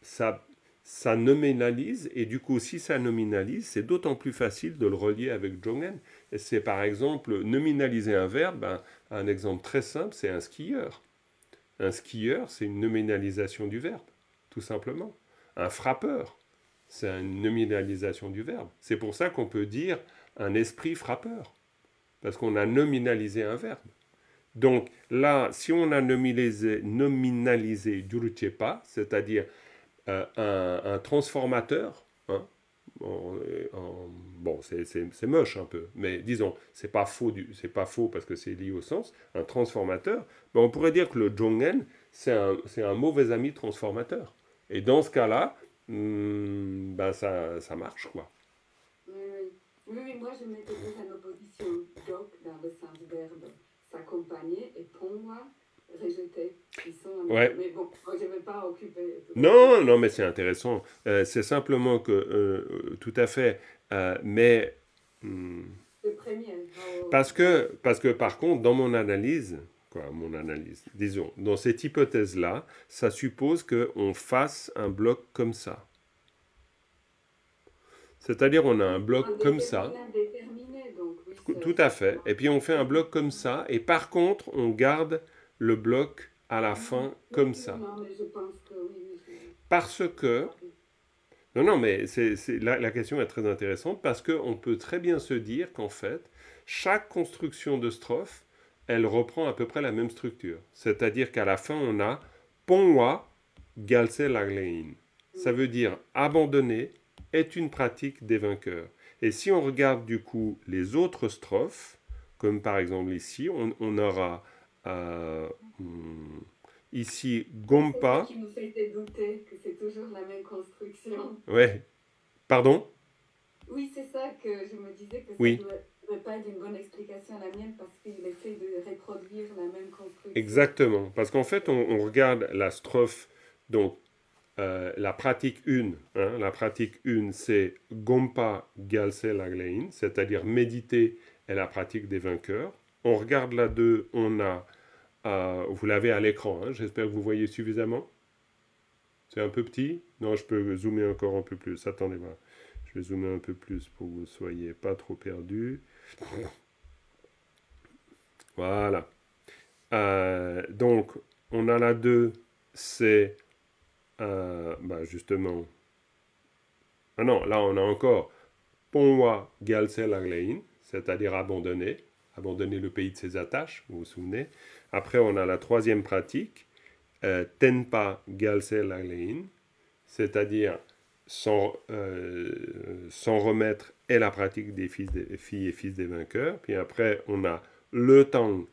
ça, ça nominalise, et du coup, si ça nominalise, c'est d'autant plus facile de le relier avec Jongen. C'est par exemple, nominaliser un verbe, un, un exemple très simple, c'est un skieur. Un skieur, c'est une nominalisation du verbe, tout simplement. Un frappeur, c'est une nominalisation du verbe. C'est pour ça qu'on peut dire un esprit frappeur, parce qu'on a nominalisé un verbe. Donc là, si on a nominalisé, nominalisé c'est-à-dire euh, un, transformateur, hein, bon, c'est- c'est moche un peu, mais disons, c'est pas faux, c'est pas faux parce que c'est lié au sens, un transformateur, ben, on pourrait dire que le Jongen, c'est un mauvais ami transformateur. Et dans ce cas-là, hmm, ben ça, ça marche, quoi. Oui, oui. Oui, moi je mettais plus en opposition doc dans le sens verbe s'accompagner et pour moi rejeter. Ils sont Ouais. Mais bon, moi, je ne vais pas occuper. Non, non, mais c'est intéressant. Euh, c'est simplement que, euh, euh, tout à fait, euh, mais hmm, Le premier. parce que, parce que par contre, dans mon analyse, quoi, mon analyse, disons, dans cette hypothèse-là, ça suppose qu'on fasse un bloc comme ça. C'est-à-dire, on a un bloc comme ça. donc oui, Tout à fait. Et puis on fait un bloc comme ça. Et par contre, on garde le bloc à la fin comme ça. Parce que... Non, non, mais c'est, c'est- la, la question est très intéressante parce qu'on peut très bien se dire qu'en fait, chaque construction de strophe, elle reprend à peu près la même structure. C'est-à-dire qu'à la fin, on a Ponwa galse laglein. Ça veut dire abandonner est une pratique des vainqueurs. Et si on regarde du coup les autres strophes, comme par exemple ici, on, on aura euh, hmm, ici Gompa. qui nous fait douter que c'est toujours la même construction. Ouais. Pardon? Oui, c'est ça que je me disais que ça Oui. Devrait pas être une bonne explication la mienne parce qu'il essaie de reproduire la même construction. Exactement. Parce qu'en fait, on, regarde la strophe, donc euh, la pratique 1. hein, la pratique 1, c'est Gompa Galse Laglein, c'est-à-dire méditer est la pratique des vainqueurs. On regarde la 2, on a, euh, vous l'avez à l'écran, hein, j'espère que vous voyez suffisamment. C'est un peu petit Non, je peux zoomer encore un peu plus. Attendez, moi. je vais zoomer un peu plus pour que vous ne soyez pas trop perdus. Voilà. Euh, donc, on a la 2, c'est euh, bah, justement. Ah non, là on a encore Ponwa Galse Laglein, c'est-à-dire abandonner, abandonner le pays de ses attaches, vous vous souvenez. Après, on a la troisième pratique, euh, Tenpa Galse Laglein, c'est-à-dire euh, s'en remettre est la pratique des fils filles et fils des vainqueurs. Puis après, on a le Tang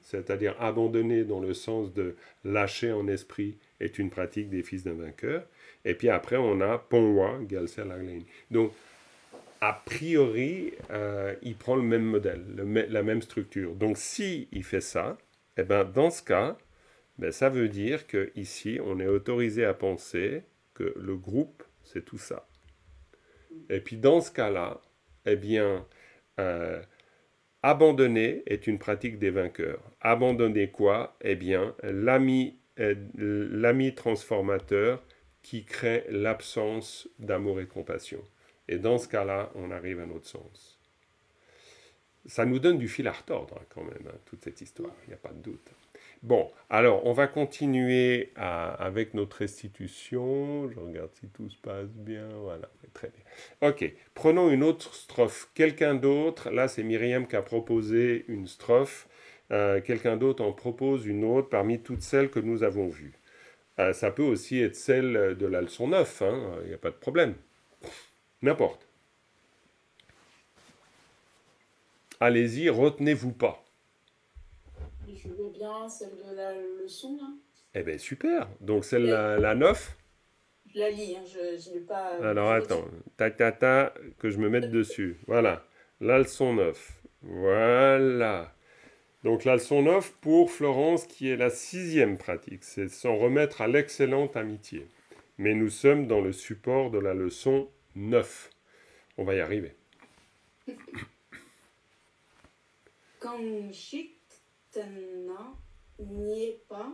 c'est-à-dire abandonner dans le sens de lâcher en esprit est une pratique des fils d'un vainqueur. Et puis après, on a Ponwa Galse Laglein. Donc, a priori, euh, il prend le même modèle, la même structure. Donc, si il fait ça, eh ben, dans ce cas, ben, ça veut dire que ici, on est autorisé à penser que le groupe, c'est tout ça. Et puis, dans ce cas-là, eh bien, euh, abandonner est une pratique des vainqueurs. Abandonner quoi? Eh bien, l'ami, euh, l'ami transformateur qui crée l'absence d'amour et compassion. Et dans ce cas-là, on arrive à notre sens. Ça nous donne du fil à retordre hein, quand même, hein, toute cette histoire, il n'y a pas de doute. Bon, alors on va continuer avec notre restitution. Je regarde si tout se passe bien. Voilà, très bien. Ok, prenons une autre strophe. Quelqu'un d'autre, là c'est Myriam qui a proposé une strophe. Euh, Quelqu'un d'autre en propose une autre parmi toutes celles que nous avons vues. Euh, ça peut aussi être celle de la leçon 9, hein, il n'y a pas de problème. N'importe. Allez-y, retenez-vous pas. Je veux bien celle de la leçon, là. Eh bien, super. Donc, celle la, la 9 Je la lis, hein, je ne l'ai pas... Alors, je l'ai attends. Ta, ta, ta, que je me mette dessus. Voilà. La leçon 9. Voilà. Donc, la leçon 9 pour Florence, qui est la sixième pratique. C'est s'en remettre à l'excellente amitié. Mais nous sommes dans le support de la leçon 9. On va y arriver. Quand shik tena niepa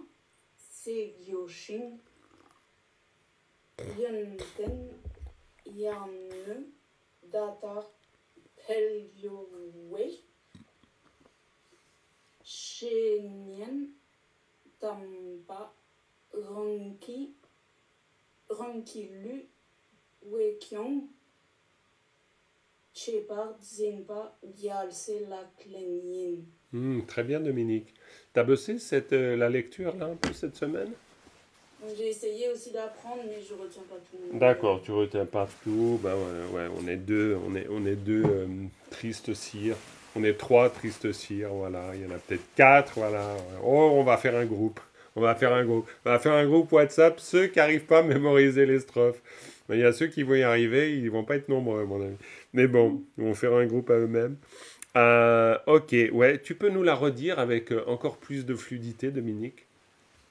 se yoshin yenten yane datar pelyowe shenyen tamba ranki rankilu wekyong Shepard Zingba Gyalse la Hmm, très bien, Dominique. T'as bossé cette, euh, la lecture là un peu cette semaine? J'ai essayé aussi d'apprendre, mais je retiens pas tout. D'accord, tu retiens pas tout. Ben ouais, ouais, on est deux, on est, on est deux euh, tristes cires. On est trois tristes cires, voilà. Il y en a peut-être quatre, voilà. Oh, on va faire un groupe. On va faire un groupe. On va faire un groupe WhatsApp, ceux qui n'arrivent pas à mémoriser les strophes. Il y a ceux qui vont y arriver, ils vont pas être nombreux, à mon avis. Mais bon, ils vont faire un groupe à eux-mêmes. Euh, ok, ouais, tu peux nous la redire avec euh, encore plus de fluidité, Dominique?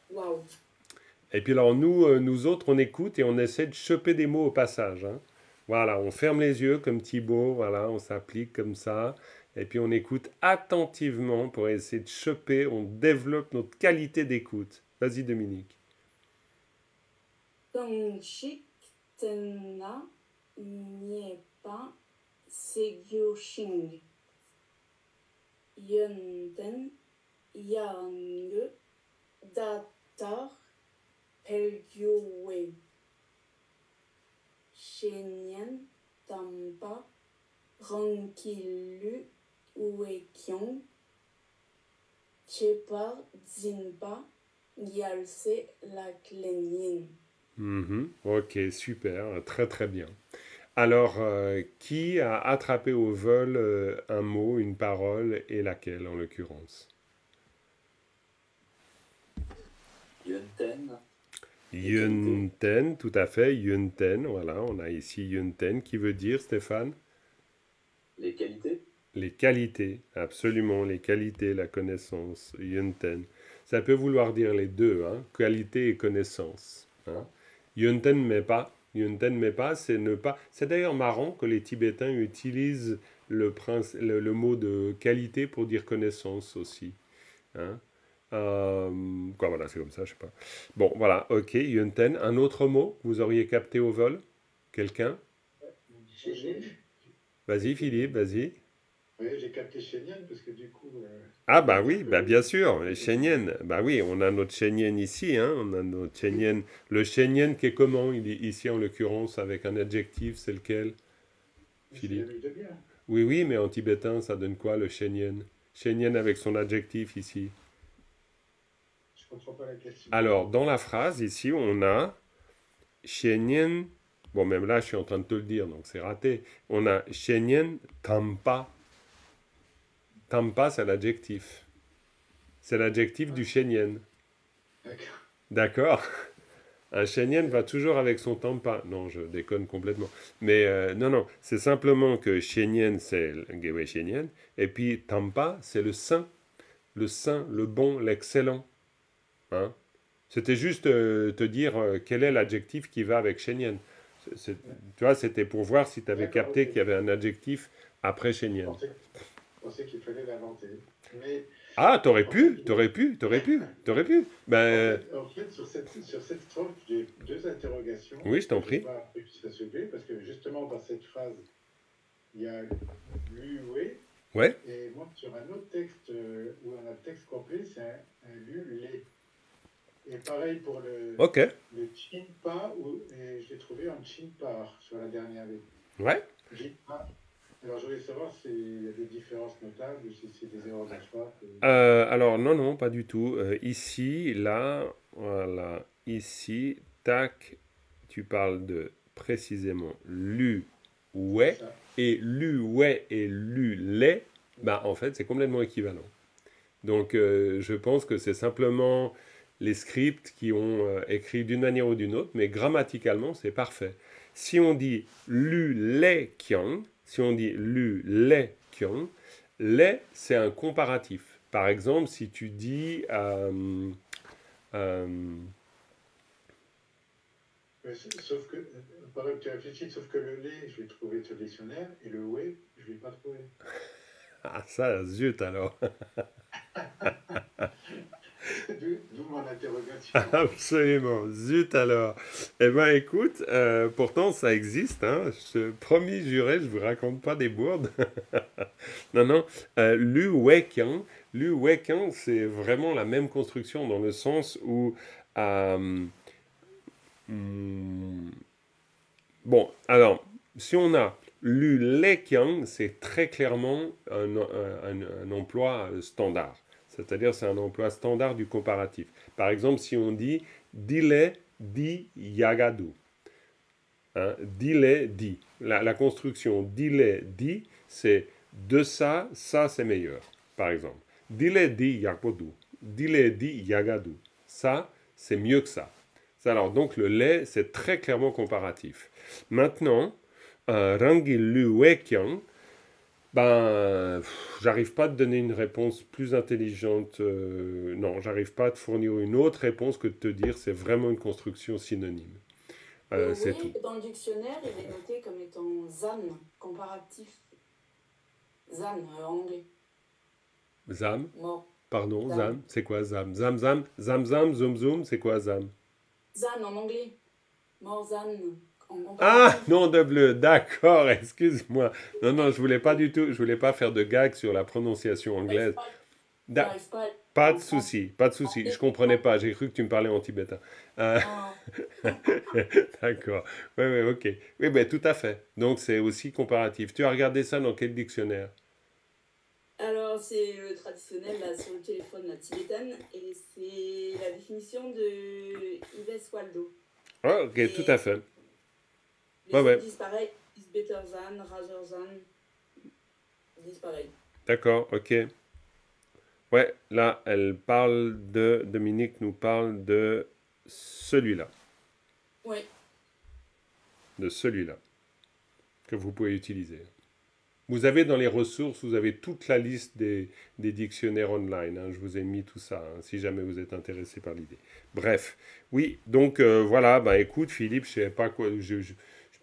Waouh. Et puis alors, nous, euh, nous autres, on écoute et on essaie de choper des mots au passage. hein. Voilà, on ferme les yeux comme Thibaut, voilà, on s'applique comme ça. Et puis on écoute attentivement pour essayer de choper, on développe notre qualité d'écoute. Vas-y, Dominique. Tena. Yönten yang datar pelgyowe. Shenyan tampa rankilu uekion. Chepa zinpa gyalse la klenyin. Mhm, Ok, super, très très bien. Alors, euh, qui a attrapé au vol euh, un mot, une parole et laquelle en l'occurrence? Yunten, Yunten, tout à fait, Yunten, voilà, on a ici Yunten qui veut dire, Stéphane? Les qualités Les qualités, absolument, les qualités, la connaissance, Yunten. Ça peut vouloir dire les deux, hein, qualité et connaissance. Hein. Yunten mais pas, Yunten mais pas, c'est ne pas. C'est d'ailleurs marrant que les Tibétains utilisent le, prince, le, le mot de qualité pour dire connaissance aussi. Hein. Euh, quoi, voilà, c'est comme ça, je sais pas. Bon, voilà, ok, Yunten. Un autre mot que vous auriez capté au vol? Quelqu'un? Vas-y, Philippe, vas-y. Oui, j'ai capté Chénian parce que du coup. euh, Ah bah oui, bah bien sûr, les chéniennes. Bah oui, on a notre chénienne ici, hein, on a notre chénienne. Le chénienne qui est comment? Il est ici en l'occurrence avec un adjectif, c'est lequel? Philippe. Oui, oui, mais en tibétain, ça donne quoi le chénienne Chénienne avec son adjectif ici. Je comprends pas la question. Alors, dans la phrase ici, on a chénienne. Bon, même là, je suis en train de te le dire, donc c'est raté. On a chénienne tampa. Tampa, c'est l'adjectif. C'est l'adjectif du chénienne. D'accord. D'accord. <laughs> Un chénienne va toujours avec son tampa. Non, je déconne complètement. Mais euh, non, non, c'est simplement que chénienne, c'est le gewe chénienne. Et puis tampa, c'est le saint. Le saint, le bon, l'excellent. Hein C'était juste euh, te dire euh, quel est l'adjectif qui va avec c'est- tu vois, c'était pour voir si tu avais capté qu'il y avait un adjectif après Je chénienne. Pensais, je qu'il fallait l'inventer. Mais Ah, t'aurais pu, t'aurais pu, t'aurais pu, t'aurais pu. Ben, en, fait, en fait, sur cette, sur cette strophe, j'ai deux interrogations. Oui, je t'en prie. à soulever, parce que justement, dans cette phrase, il y a l'UE. ouais. Et moi, sur un autre texte, euh, a le texte complet, c'est un, un lu-lé. Et pareil pour le, Ok. le chinpa, où, et je l'ai trouvé en chinpar sur la dernière. Ouais. Chinpa. Alors, je voulais savoir s'il y a des différences notables ou si c'est des erreurs de frappe. Euh, alors, non, non, pas du tout. Euh, ici, là, voilà, ici, tac, tu parles de précisément lu, ouais, et lu, ouais, et lu, les, bah, en fait, c'est complètement équivalent. Donc, euh, je pense que c'est simplement les scripts qui ont écrit d'une manière ou d'une autre, mais grammaticalement, c'est parfait. Si on dit lu, les, kiang, si on dit lu, les, kiang, les, c'est un comparatif. Par exemple, si tu dis... euh, euh, Sauf que, pendant que tu réfléchis, sauf que le lait, je l'ai trouvé sur le dictionnaire, et le ouais, je ne l'ai pas trouvé. ah, ça, zut alors. <laughs> D'où mon interrogation. <laughs> Absolument, zut alors. Eh bien, écoute, euh, pourtant ça existe, hein. Je, promis, juré, je vous raconte pas des bourdes. <laughs> non, non, euh, Lu Weiqian, Lu c'est vraiment la même construction dans le sens où. euh, hmm, bon, alors, si on a Lu Leiqian, c'est très clairement un, un- un- un emploi euh, standard. C'est-à-dire, c'est un emploi standard du comparatif. Par exemple, si on dit dile di yagadu. Hein, di. La, construction dile di, c'est de ça, ça c'est meilleur. Par exemple, dile di yagodu. Dile di yagadu. Ça, c'est mieux que ça. Alors, donc le lait, c'est très clairement comparatif. Maintenant, un rangi ben, j'arrive pas à te donner une réponse plus intelligente. euh, non, j'arrive pas à te fournir une autre réponse que de te dire c'est vraiment une construction synonyme. Euh, Euh, c'est tout. dans le dictionnaire, il est noté comme étant zan, comparatif. Zan, euh, anglais. Zam, Mort. pardon, Zam. zam, c'est quoi zam Zam, zam, zam, zam, zoom, zoom, c'est quoi zam Zan en anglais. Mort zan en Ah, comparatif. nom de bleu, d'accord, excuse-moi. Non, non, je voulais pas du tout, je voulais pas faire de gag sur la prononciation anglaise. Da- pas de souci, pas de souci. Je comprenais pas, j'ai cru que tu me parlais en tibétain. Euh, Ah, <laughs> d'accord, oui, oui, ok. Oui, ben tout à fait. Donc c'est aussi comparatif. Tu as regardé ça dans quel dictionnaire? Alors, c'est le traditionnel là, sur le téléphone, la tibétaine, et c'est la définition de Yves Waldo. Ah, ok, tout à fait. Les Ouais, ouais. is better than, rather than, pareil. D'accord, ok. Ouais, là, elle parle de. Dominique nous parle de celui-là. Ouais. De celui-là. Que vous pouvez utiliser. Vous avez dans les ressources, vous avez toute la liste des, des dictionnaires online. hein. Je vous ai mis tout ça, hein, si jamais vous êtes intéressé par l'idée. Bref, oui, donc euh, voilà, bah écoute Philippe, je sais pas quoi, je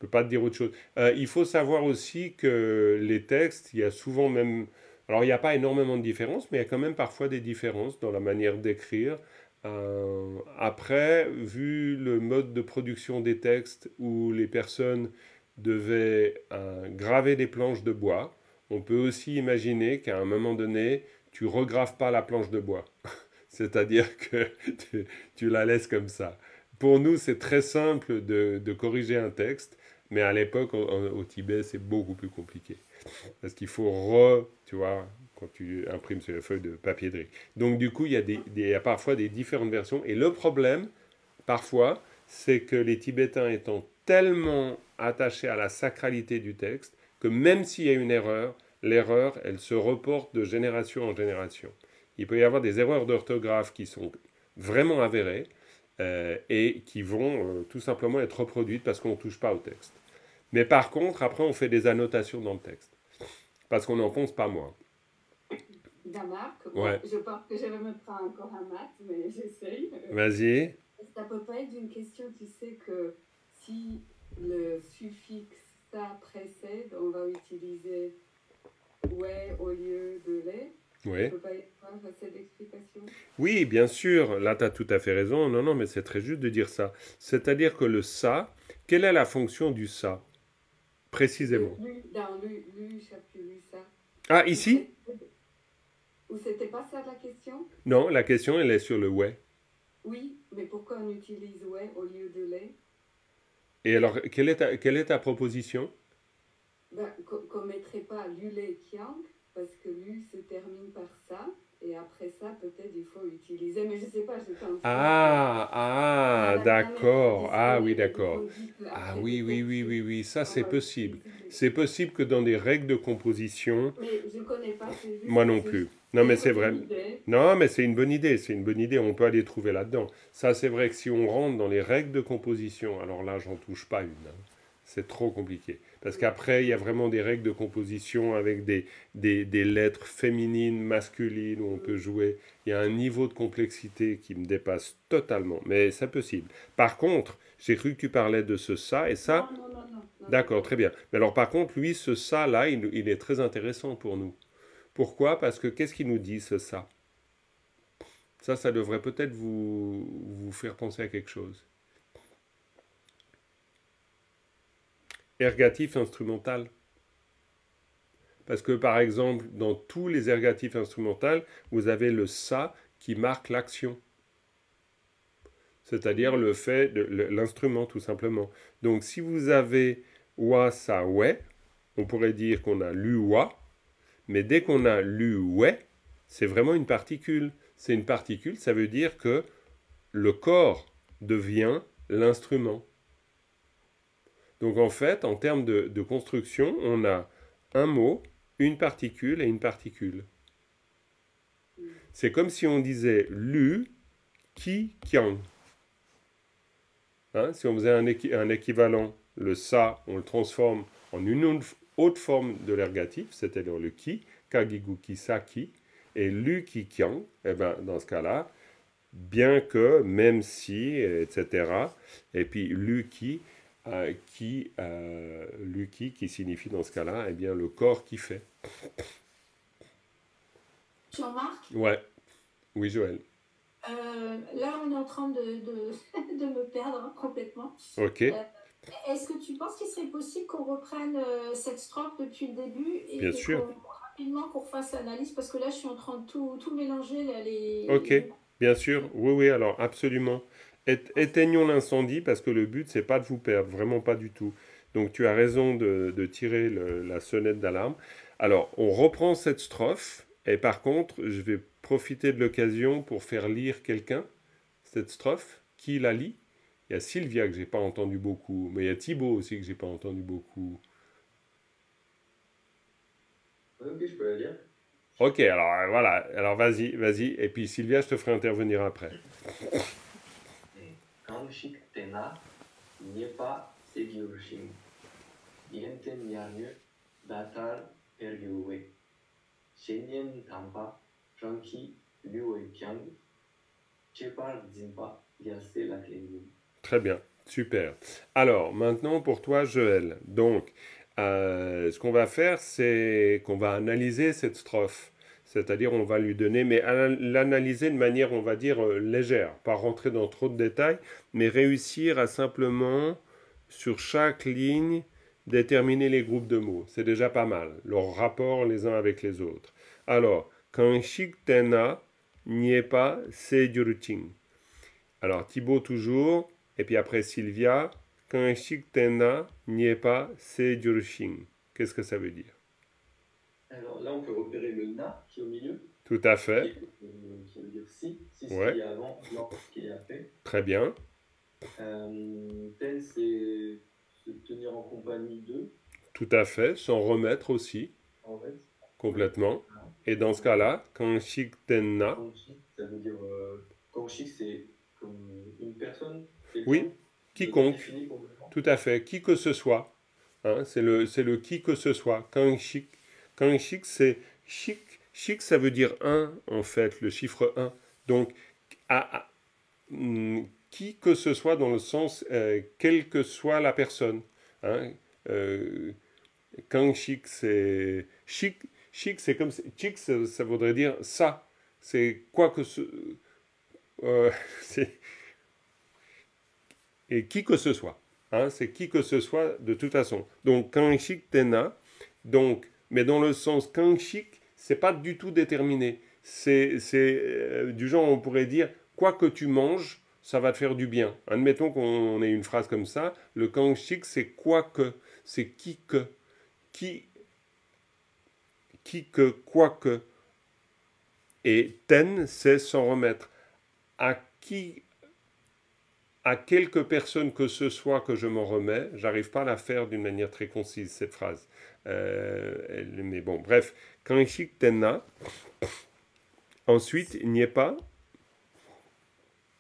peux pas te dire autre chose. Euh, il faut savoir aussi que les textes, il y a souvent même, alors il n'y a pas énormément de différences, mais il y a quand même parfois des différences dans la manière d'écrire. Euh, après, vu le mode de production des textes où les personnes devaient euh, graver des planches de bois, on peut aussi imaginer qu'à un moment donné, tu regraves pas la planche de bois. <laughs> C'est-à-dire que tu, la laisses comme ça. Pour nous, c'est très simple de corriger un texte, mais à l'époque, au, Tibet, c'est beaucoup plus compliqué. Parce qu'il faut re, tu vois, quand tu imprimes sur les feuilles de papier de riz. Donc du coup, il y, a des, y a parfois des différentes versions. Et le problème, parfois, c'est que les Tibétains étant tellement attachés à la sacralité du texte, que même s'il y a une erreur, l'erreur, elle se reporte de génération en génération. Il peut y avoir des erreurs d'orthographe qui sont vraiment avérées euh, et qui vont euh, tout simplement être reproduites parce qu'on ne touche pas au texte. Mais par contre, après, on fait des annotations dans le texte. Parce qu'on n'en pense pas moins. Damarque, Ouais. je pense que je vais me prendre encore un maths, mais j'essaye. Vas-y. Ça peut pas être une question, tu sais que si le suffixe ça précède, on va utiliser ouais au lieu de lait. Oui. Ça peut pas être quoi, cette explication? Oui, bien sûr, là tu as tout à fait raison. Non, non, mais c'est très juste de dire ça. C'est-à-dire que le ça, quelle est la fonction du ça? Précisément. Lu, dans lu, lu, j'ai plus lu ça. Ah, ici? Ou c'était pas ça la question? Non, la question, elle est sur le ouais. Oui, mais pourquoi on utilise ouais au lieu de lait? Et alors, quelle est ta, quelle est ta proposition? Ben, Qu'on qu'on mettrait pas lu, lait, kiang, parce que lu se termine par ça, et après ça, peut-être il faut utiliser, mais je sais pas, je pense. Ah, ah, d'accord. Ah oui, d'accord. Ah oui, oui, oui, oui, oui, ça c'est possible. C'est possible que dans des règles de composition, Mais je connais pas. moi non plus. Non, mais c'est vrai. Non, mais c'est une bonne idée, c'est une bonne idée, on peut aller trouver là-dedans. Ça, c'est vrai que si on rentre dans les règles de composition, alors là, j'en touche pas une. hein. C'est trop compliqué. Parce qu'après, il y a vraiment des règles de composition avec des, des, des lettres féminines, masculines, où on peut jouer. Il y a un niveau de complexité qui me dépasse totalement, mais c'est possible. Par contre, j'ai cru que tu parlais de ce ça, et ça, Non, non, non. D'accord, très bien. Mais alors par contre, lui, ce ça-là, il, il est très intéressant pour nous. Pourquoi? Parce que qu'est-ce qu'il nous dit, ce ça? Ça, ça devrait peut-être vous, vous faire penser à quelque chose. Ergatif instrumental. Parce que par exemple, dans tous les ergatifs instrumentaux, vous avez le ça qui marque l'action. C'est-à-dire le fait de l'instrument tout simplement. Donc si vous avez wa sa ouais, on pourrait dire qu'on a lu wa, mais dès qu'on a lu ouais, c'est vraiment une particule. C'est une particule, ça veut dire que le corps devient l'instrument. Donc en fait, en termes de, construction, on a un mot, une particule et une particule. C'est comme si on disait lu, ki, kiang. Hein, si on faisait un, équivalent, le sa, on le transforme en une autre forme de l'ergatif, c'est-à-dire le ki, kagigu ki sa ki, et lu ki kiang, eh ben, dans ce cas-là, bien que, même si, etc., et puis lu qui, euh, qui, euh, qui, signifie dans ce cas-là, eh bien, le corps qui fait. Jean-Marc Ouais. Oui, Joël. Euh, là, on est en train de, de, <laughs> de me perdre complètement. Ok. Euh, est-ce que tu penses qu'il serait possible qu'on reprenne cette strophe depuis le début et, Bien sûr. rapidement qu'on fasse l'analyse? Parce que là, je suis en train de tout, tout mélanger. là, les... Ok. Bien sûr, oui, oui, alors absolument. Ét- éteignons l'incendie parce que le but, c'est pas de vous perdre, vraiment pas du tout. Donc tu as raison de, de tirer le- la sonnette d'alarme. Alors, on reprend cette strophe, et par contre, je vais profiter de l'occasion pour faire lire quelqu'un cette strophe. Qui la lit? Il y a Sylvia que j'ai pas entendu beaucoup, mais il y a Thibaut aussi que j'ai pas entendu beaucoup. Ok, je peux la lire. Ok, alors euh, voilà, alors vas-y, vas-y, et puis Sylvia, je te ferai intervenir après. Très bien, super. Alors, maintenant pour toi, Joël. Donc, euh, ce qu'on va faire, c'est qu'on va analyser cette strophe. C'est-à-dire, on va lui donner, mais l'analyser de manière, on va dire, euh, légère, pas rentrer dans trop de détails, mais réussir à simplement, sur chaque ligne, déterminer les groupes de mots. C'est déjà pas mal, leur rapport les uns avec les autres. Alors, kanshik tena n'y pas sejurching. Alors, Thibaut toujours, et puis après Sylvia, kanshik tena n'y pas sejurching. Qu'est-ce que ça veut dire? Alors là, on peut repérer le na qui est au milieu, Tout à qui, fait, est- euh, qui veut dire si, si ce Ouais. qui est avant, non ce qui est après. très bien, Euh, ten, c'est se tenir en compagnie d'eux, tout à fait, s'en remettre aussi, en fait. complètement. Et dans ce cas-là, kanshik tena, Kanshik, ça veut dire. Euh, Kanshik, c'est comme une personne. Oui, de quiconque. Tout à fait, qui que ce soit. Hein, c'est le, c'est le qui que ce soit. Kanshik. Kanshik, c'est chic. Chic, ça veut dire 1, en fait, le chiffre 1. Donc, à- hum, qui que ce soit dans le sens, euh, quelle que soit la personne. Hein, euh, Kanshik, c'est. Chic, chic c'est comme. Chic, ça, ça voudrait dire ça. C'est quoi que ce. euh. <laughs> Et qui que ce soit. Hein, c'est qui que ce soit de toute façon. Donc kanshik tena, donc, mais dans le sens kanshik, c'est pas du tout déterminé. C'est euh, du genre, on pourrait dire, quoi que tu manges, ça va te faire du bien. Admettons qu'on ait une phrase comme ça, le kanshik, c'est quoi que, c'est qui que, qui, qui que, quoi que? Et ten, c'est s'en remettre. À qui à quelque personne que ce soit que je m'en remets, j'arrive pas à la faire d'une manière très concise, cette phrase. Euh, elle- mais bon, bref, kanshik tenna. Ensuite, il n'y est pas.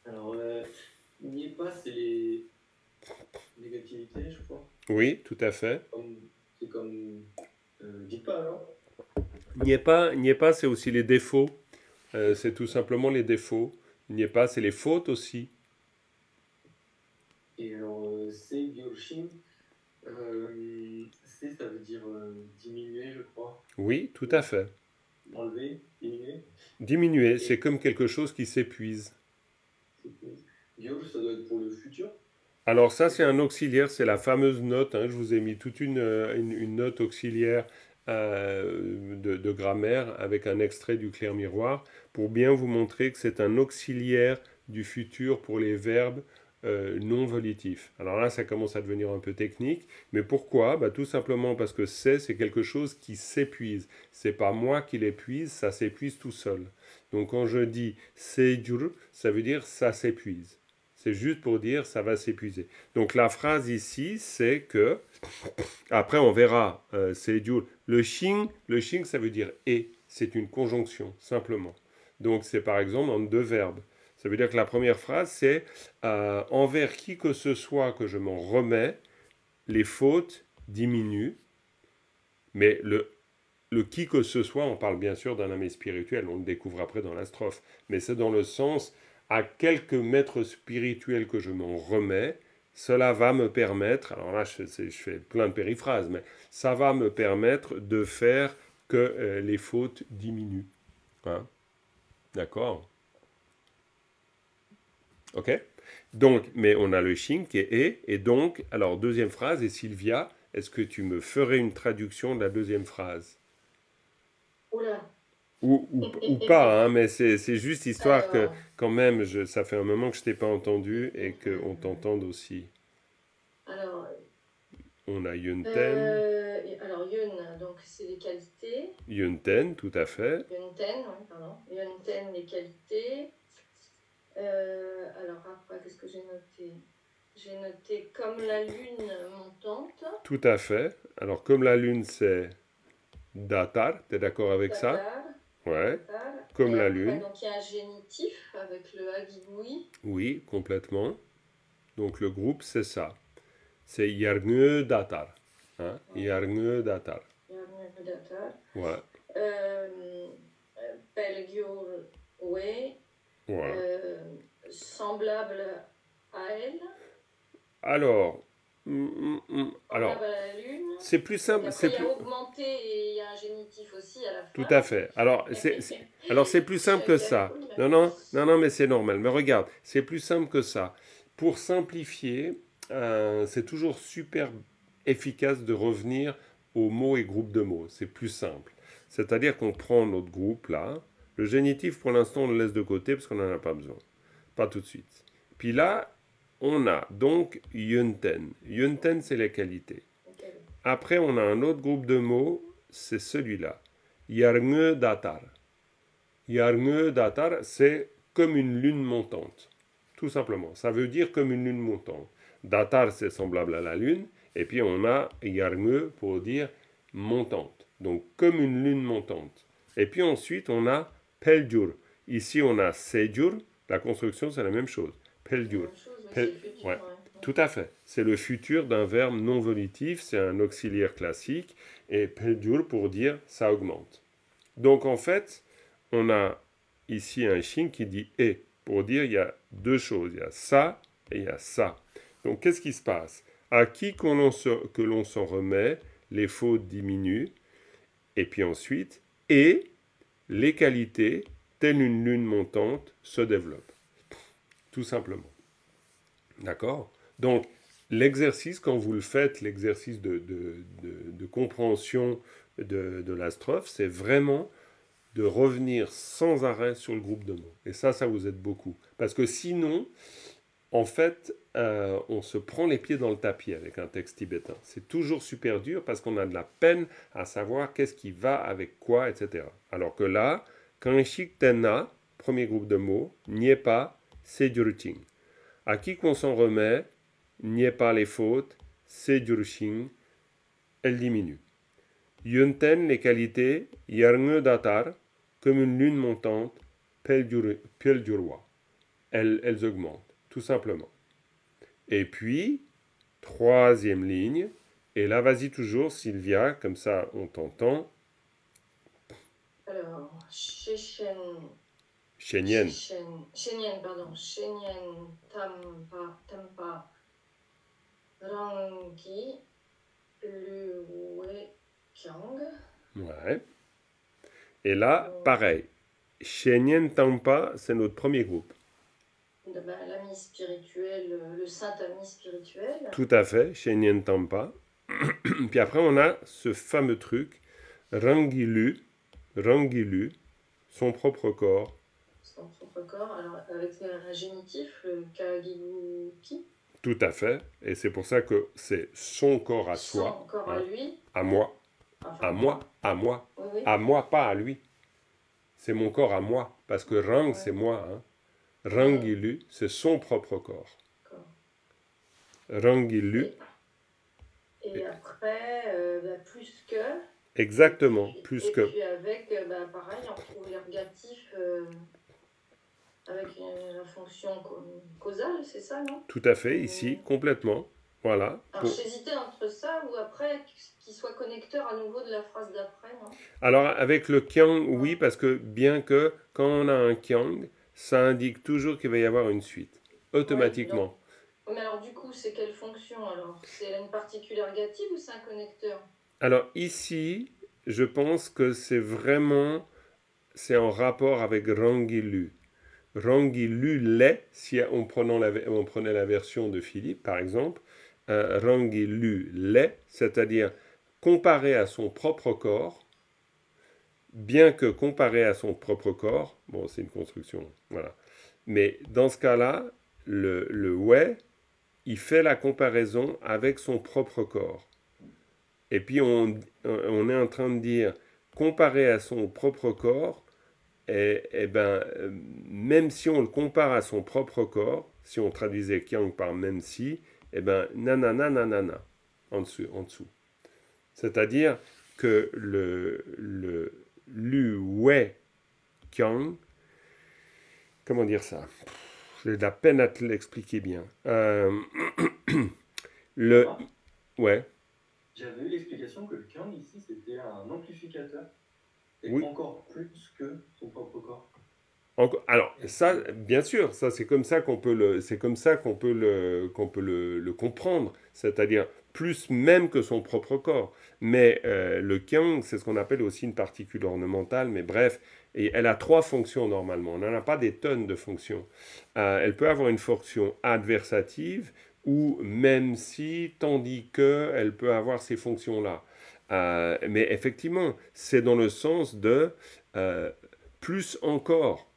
Alors, euh, n'y est pas, c'est les négativités, je crois. Oui, tout à fait. C'est comme. Euh, dites pas alors. N'y est pas, n'y est pas, c'est aussi les défauts. Euh, c'est tout simplement les défauts. N'y est pas, c'est les fautes aussi. Et alors, euh, c'est. Euh, c'est, ça veut dire euh, diminuer, je crois. Oui, tout à fait. Enlever, diminuer. Diminuer, c'est comme quelque chose qui s'épuise. Gyorsh, ça doit être pour le futur. Alors ça, c'est un auxiliaire, c'est la fameuse note. hein, je vous ai mis toute une, une, une note auxiliaire euh, de, de grammaire avec un extrait du clair miroir pour bien vous montrer que c'est un auxiliaire du futur pour les verbes euh, non volitifs. Alors là, ça commence à devenir un peu technique, mais pourquoi? Bah, Tout simplement parce que c'est, c'est quelque chose qui s'épuise. C'est pas moi qui l'épuise, ça s'épuise tout seul. Donc quand je dis c'est dur, ça veut dire ça s'épuise. C'est juste pour dire ça va s'épuiser. Donc la phrase ici, c'est que, après on verra, euh, c'est dur. Le shing, le shing, ça veut dire et. C'est une conjonction, simplement. Donc c'est par exemple en deux verbes. Ça veut dire que la première phrase, c'est euh, envers qui que ce soit que je m'en remets, les fautes diminuent. Mais le, le qui que ce soit, on parle bien sûr d'un ami spirituel, on le découvre après dans la strophe. Mais c'est dans le sens, à quelques maîtres spirituels que je m'en remets, cela va me permettre, alors là je, je, fais plein de périphrases, mais ça va me permettre de faire que euh, les fautes diminuent. Hein? D'accord? Ok Donc, mais on a le shin qui est et, et donc, alors deuxième phrase, et Sylvia, est-ce que tu me ferais une traduction de la deuxième phrase? Oula. Ou, ou, ou pas, hein, mais c'est juste histoire Alors. que quand même, je, ça fait un moment que je t'ai pas entendu et qu'on t'entende aussi. Alors, On a Yunten, euh, alors Yun, donc c'est les qualités. Yunten, tout à fait. Yunten, oui, pardon. Yunten, les qualités. Euh, alors après, qu'est-ce que j'ai noté? J'ai noté comme la lune montante. Tout à fait. Alors, comme la lune, c'est Datar, tu es d'accord avec ça? Ouais. tatar. Comme Et la après, lune. Donc il y a un génitif avec le hagiboui. Oui, complètement. Donc, le groupe, c'est ça. C'est Yarnge Datar. Hein? Yarnge Datar. Il y a un datar. Ouais. Euh, euh, Euh, semblable à elle, Alors, hum, hum, hum, alors, c'est plus simple. C'est plus... a augmenté et il y a un génitif aussi à la fin. Tout à fait. Alors, c'est c'est- <laughs> alors c'est plus simple que ça. Non, non, non, non, mais c'est normal. Mais regarde, c'est plus simple que ça. Pour simplifier, euh, c'est toujours super efficace de revenir aux mots et groupes de mots. C'est plus simple. C'est-à-dire qu'on prend notre groupe là. Le génitif, pour l'instant, on le laisse de côté parce qu'on n'en a pas besoin. Pas tout de suite. Puis là, on a donc yunten. Yunten, c'est les qualités. Après, on a un autre groupe de mots, c'est celui-là. Yarnge datar. Yarnge datar, c'est comme une lune montante. Tout simplement. Ça veut dire comme une lune montante. Datar, c'est semblable à la lune. Et puis on a Yarnge pour dire montante. Donc comme une lune montante. Et puis ensuite, on a Peljur. Ici, on a Sejur. La construction, c'est la même chose. Ouais, Pel- ouais. Tout à fait. C'est le futur d'un verbe non volitif, c'est un auxiliaire classique, et peldur pour dire ça augmente. Donc en fait, on a ici un shin qui dit et pour dire il y a deux choses, il y a ça et il y a ça. Donc qu'est-ce qui se passe? À qui se- que l'on s'en remet, les fautes diminuent, et puis ensuite, et les qualités, telle une lune montante, se développent. Tout simplement. D'accord? Donc, l'exercice, quand vous le faites, l'exercice de, de- de- compréhension de, de la strophe, c'est vraiment de revenir sans arrêt sur le groupe de mots. Et ça, ça vous aide beaucoup. Parce que sinon, en fait, euh, on se prend les pieds dans le tapis avec un texte tibétain. C'est toujours super dur parce qu'on a de la peine à savoir qu'est-ce qui va avec quoi, etc. Alors que là, Kanshik Tenna, premier groupe de mots, n'y est pas, c'est du routine. À qui qu'on s'en remet, n'y est pas les fautes, c'est du routine, elle diminue. Yunten, les qualités, Yarnge Datar, comme une lune montante, Pel du, roi. Elles, elles augmentent, tout simplement. Et puis, troisième ligne, et là, vas-y toujours, Sylvia, comme ça on t'entend. Alors, Chechen. Chénienne. Chechen- Chénienne, pardon. Chénienne, Tampa, Tampa, Rangi, Luwe, Kyang. Ouais. Et là, pareil. Chénienne Tampa, c'est notre premier groupe. L'ami spirituel, euh, le saint ami spirituel. Tout à fait, Chénienne Tampa. <clears throat> Puis après, on a ce fameux truc, Rangilu, Rangilu, son propre corps. Son propre corps, alors avec un génitif, le Kagiluki, Tout à fait. Et c'est pour ça que c'est son corps à son soi, corps à hein. lui. à moi, Enfin, à moi, à moi, Oui, oui. à moi, pas à lui. C'est mon corps à moi, parce que Rang, Ouais. c'est moi. Hein. Rangilu, c'est son propre corps. Rangilu, Et après, euh, bah, plus que. exactement, plus et que. puis avec, euh, bah, pareil, on retrouve l'ergatif euh, avec une, la fonction causale, c'est ça, non? Tout à fait, ici, complètement. Voilà. Alors Pour- j'hésitais entre ça ou après qu'il soit connecteur à nouveau de la phrase d'après, non? Alors avec le kyang, oui, parce que bien que quand on a un kyang, ça indique toujours qu'il va y avoir une suite, automatiquement. Mais alors du coup, c'est quelle fonction alors? C'est une particule ergative ou c'est un connecteur? Alors ici, je pense que c'est vraiment, c'est en rapport avec Rangilu. Rangilu l'est, si on, la, on prenait la version de Philippe par exemple, euh, Rangilu l'est, c'est-à-dire comparé à son propre corps, bien que comparé à son propre corps, bon c'est une construction, voilà. Mais dans ce cas-là, le, le ouais, il fait la comparaison avec son propre corps. Et puis on, on est en train de dire, comparé à son propre corps, et, et ben, euh, même si on le compare à son propre corps, si on traduisait Kyang par même si, et ben nanana nanana en dessous. En dessous. C'est-à-dire que le, le Lu Wei Kyang, comment dire ça? J'ai de la peine à te l'expliquer bien. Euh, <clears throat> le, Ah, ouais. J'avais eu l'explication que le Kang ici c'était un amplificateur. Et Oui. encore plus que son propre corps. Alors ça, bien sûr, ça c'est comme ça qu'on peut le, c'est comme ça qu'on peut le, qu'on peut le, le comprendre, c'est-à-dire plus même que son propre corps. Mais euh, le kyang, c'est ce qu'on appelle aussi une particule ornementale, mais bref, et elle a trois fonctions normalement. On n'en a pas des tonnes de fonctions. Euh, elle peut avoir une fonction adversative ou même si, tandis que, elle peut avoir ces fonctions-là. Euh, mais effectivement, c'est dans le sens de plus encore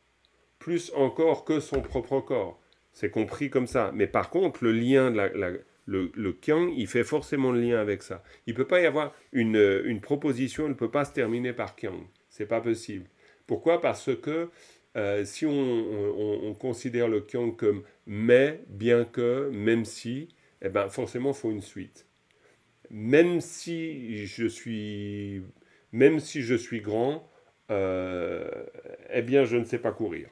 plus encore que son propre corps. C'est compris comme ça. Mais par contre, le lien, de la- le, le il fait forcément le lien avec ça. Il ne peut pas y avoir une, une proposition, elle ne peut pas se terminer par kyang. C'est pas possible. Pourquoi? Parce que euh, si on, on- on considère le kyang comme mais, bien que, même si, eh ben forcément, il faut une suite. Même si je suis, même si je suis grand, euh, eh bien, je ne sais pas courir.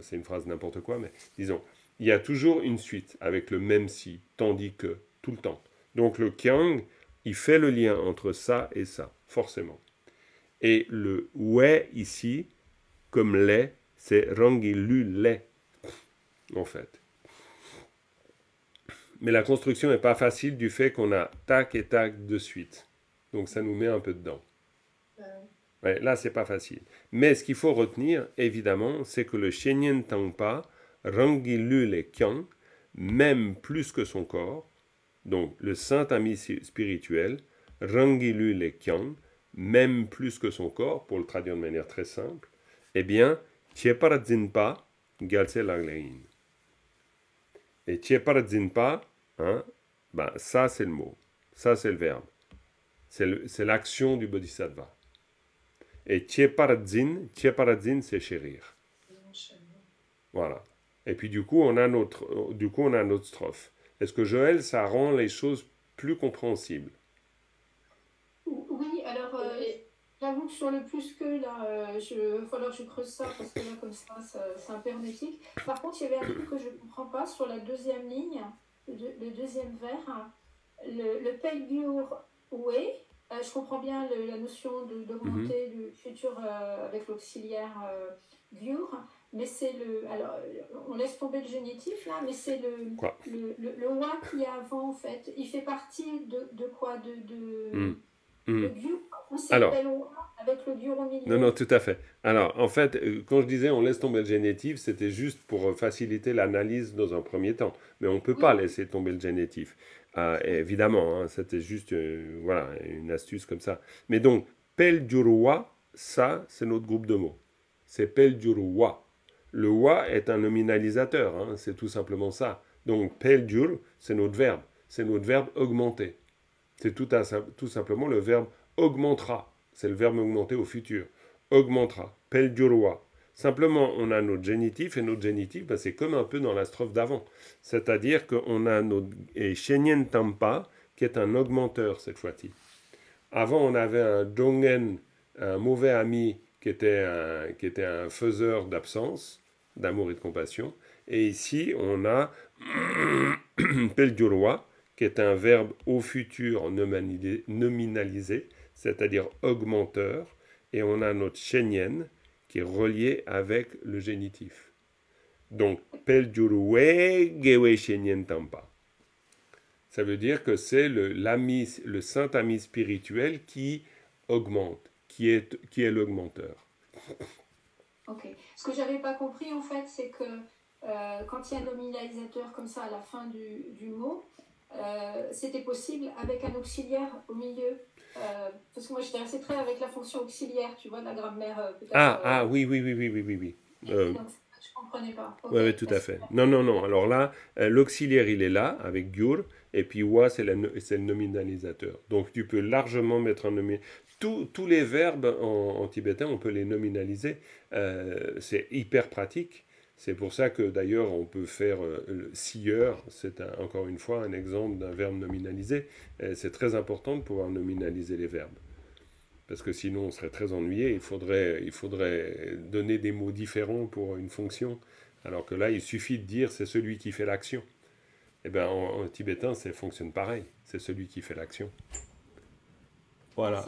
C'est une phrase n'importe quoi, mais disons, il y a toujours une suite avec le même si, tandis que, tout le temps. Donc le kyang, il fait le lien entre ça et ça, forcément. Et le ouais ici, comme lait, c'est rangilu lait, en fait. Mais la construction n'est pas facile du fait qu'on a tac et tac de suite. Donc ça nous met un peu dedans. Ouais, là, c'est pas facile. Mais ce qu'il faut retenir, évidemment, c'est que le Shenyen Tangpa, Rangilu le Kyang, même plus que son corps, donc le saint ami spirituel, Rangilu le Kyang, même plus que son corps, pour le traduire de manière très simple, eh bien, Tieparadzinpa, Galse Langlein. Et Tieparadzinpa, hein, ben, ça c'est le mot, ça c'est le verbe, c'est l'action du bodhisattva. Et Tieparadzin, Tieparadzin, c'est chérir. Voilà. Et puis du coup, on a notre, du coup, on a notre strophe. Est-ce que Joël, ça rend les choses plus compréhensibles? Oui, alors euh, j'avoue que sur le plus que, là, euh, je, il va falloir que je creuse ça parce que là, comme ça, ça- c'est un peu hermétique. Par contre, il y avait un truc que je ne comprends pas sur la deuxième ligne, le, deux- le deuxième vers, hein, le, le Pelgur Way. euh, je comprends bien le- la notion de- d'augmenter Mhm. le futur euh, avec l'auxiliaire euh, Gur, mais c'est le. Alors, on laisse tomber le génitif là, mais c'est le, Quoi le, le, le wa qui est avant en fait. Il fait partie de, de quoi De. de. Hmm. le avec le gur au milieu Non, non, tout à fait. Alors, en fait, euh, quand je disais on laisse tomber le génétif, c'était juste pour euh, faciliter l'analyse dans un premier temps. Mais on ne peut pas laisser tomber le génétif. Ah, évidemment, hein, c'était juste euh, voilà, une astuce comme ça. Mais donc, Pel Wa, ça, c'est notre groupe de mots. C'est Pel Wa. Le wa est un nominalisateur, hein, c'est tout simplement ça. Donc, Pel c'est notre verbe. C'est notre verbe augmenter. C'est tout, tout simplement le verbe augmentera. C'est le verbe augmenter au futur. Augmentera. Pel roi. Simplement, on a notre génitif et notre génitif, ben, c'est comme un peu dans la strophe d'avant. C'est-à-dire qu'on a notre et Shenyen Tampa, qui est un augmenteur cette fois-ci. Avant, on avait un Dongen, un mauvais ami, qui était un, qui était un faiseur d'absence. D'amour et de compassion. Et ici, on a <clears throat> Peljurwa, qui est un verbe au futur nominalisé, c'est-à-dire augmenteur, et on a notre shenyen qui est relié avec le génitif. Donc, Peljurwe gewe shenyen tampa. Ça veut dire que c'est le, le saint ami spirituel qui augmente, qui est, qui est l'augmenteur. Ok. Ce que j'avais pas compris en fait, c'est que euh, quand il y a un nominalisateur comme ça à la fin du, du mot, euh, c'était possible avec un auxiliaire au milieu. Euh, parce que moi j'étais assez très avec la fonction auxiliaire, tu vois, de la grammaire. ah, ah oui, oui, oui, oui, oui, oui. oui. Donc, je comprenais pas. oui, ouais, tout à fait. Non, non, non. Alors là, l'auxiliaire, il est là, avec gyur, et puis wa, c'est le nominalisateur. Donc tu peux largement mettre un nominalisateur tous les verbes en, tibétain, on peut les nominaliser. Euh, c'est hyper pratique. C'est pour ça que d'ailleurs on peut faire euh, c'est encore une fois un exemple d'un verbe nominalisé. C'est très important de pouvoir nominaliser les verbes. Parce que sinon on serait très ennuyé, il faudrait, donner des mots différents pour une fonction. Alors que là, il suffit de dire c'est celui qui fait l'action. Eh bien en, en tibétain, ça fonctionne pareil. C'est celui qui fait l'action. Voilà.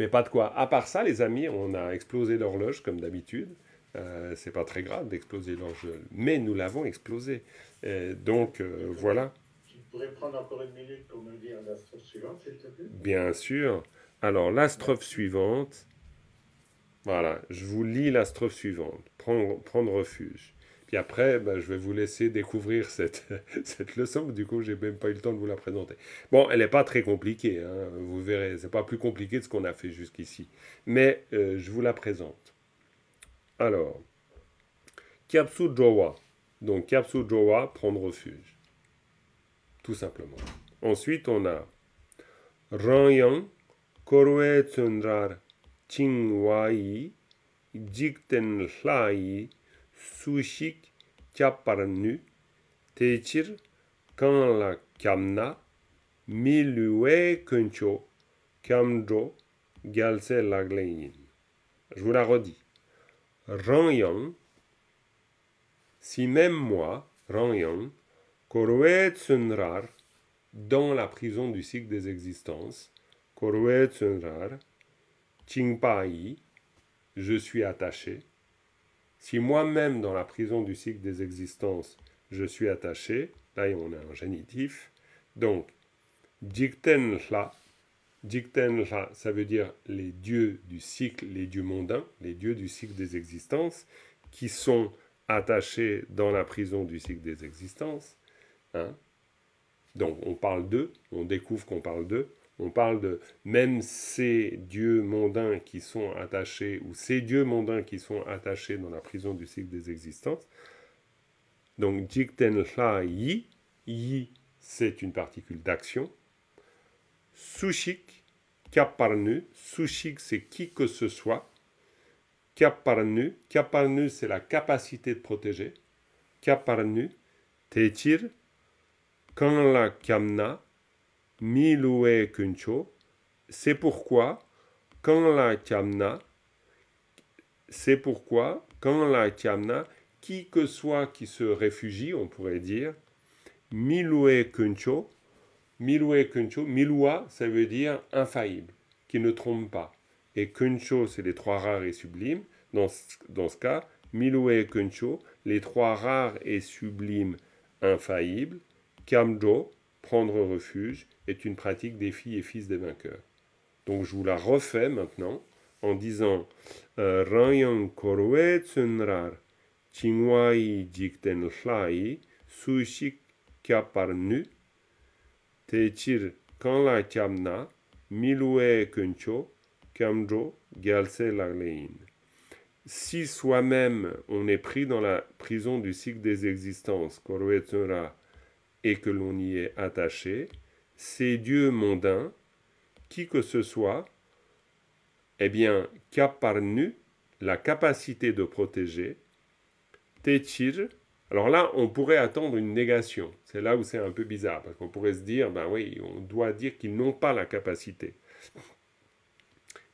Mais pas de quoi. À part ça, les amis, on a explosé l'horloge comme d'habitude. Euh, c'est pas très grave d'exploser l'horloge, mais nous l'avons explosé. donc euh, voilà. Tu pourrais prendre encore une minute pour me dire la strophe suivante, s'il te plaît? Bien sûr. Alors la strophe suivante. Voilà, je vous lis la strophe suivante. Prendre, prendre refuge. Puis après, ben, je vais vous laisser découvrir cette, <laughs> cette leçon. Du coup, j'ai même pas eu le temps de vous la présenter. Bon, elle n'est pas très compliquée. Hein, vous verrez, c'est pas plus compliqué de ce qu'on a fait jusqu'ici. Mais euh, je vous la présente. Alors, Kyapsu Jowa. Donc, Kyapsu Jowa, prendre refuge. Tout simplement. Ensuite, on a Ranyang Korwe Tsundrar Chingwai Jikten Hlai sushik kyaparnu, techir kan la kyamna, milue kuncho, kyamjo, galse laglein. Je vous la redis. Rangyang, si même moi, Rangyang, Korwe Tsunrar, dans la prison du cycle des existences, Korwe Tsunrar, Chingpai, je suis attaché, si moi-même, dans la prison du cycle des existences, je suis attaché, là on a un génitif, donc, Jiktenla, Jiktenla, ça veut dire les dieux du cycle, les dieux mondains, les dieux du cycle des existences, qui sont attachés dans la prison du cycle des existences. Hein. Donc on parle d'eux, on découvre qu'on parle d'eux, on parle de même ces dieux mondains qui sont attachés, ou ces dieux mondains qui sont attachés dans la prison du cycle des existences. Donc, Jikten Hla Yi, Yi, c'est une particule d'action. Sushik, Kaparnu, Sushik, c'est qui que ce soit. Kaparnu, Kaparnu, c'est la capacité de protéger. Kaparnu, Techir, Kanla Kamna, Milue Kuncho, c'est pourquoi quand la Kamna, c'est pourquoi quand la Kamna, qui que soit qui se réfugie, on pourrait dire, Milue Kuncho, Milue Kuncho, Milua, ça veut dire infaillible, qui ne trompe pas. Et Kuncho, c'est les trois rares et sublimes. Dans, dans ce cas, Milue Kuncho, les trois rares et sublimes infaillibles. Kamjo, prendre refuge est une pratique des filles et fils des vainqueurs. Donc je vous la refais maintenant en disant euh, Rayang korwe tsunrar chingwai jikten hlai sushik kyaparnu techir kan la kyamna milue kuncho kamjo gyalse laglein. Si soi-même on est pris dans la prison du cycle des existences, et que l'on y est attaché, ces dieux mondains, qui que ce soit, eh bien, nu la capacité de protéger, Techir, alors là, on pourrait attendre une négation. C'est là où c'est un peu bizarre, parce qu'on pourrait se dire, ben oui, on doit dire qu'ils n'ont pas la capacité.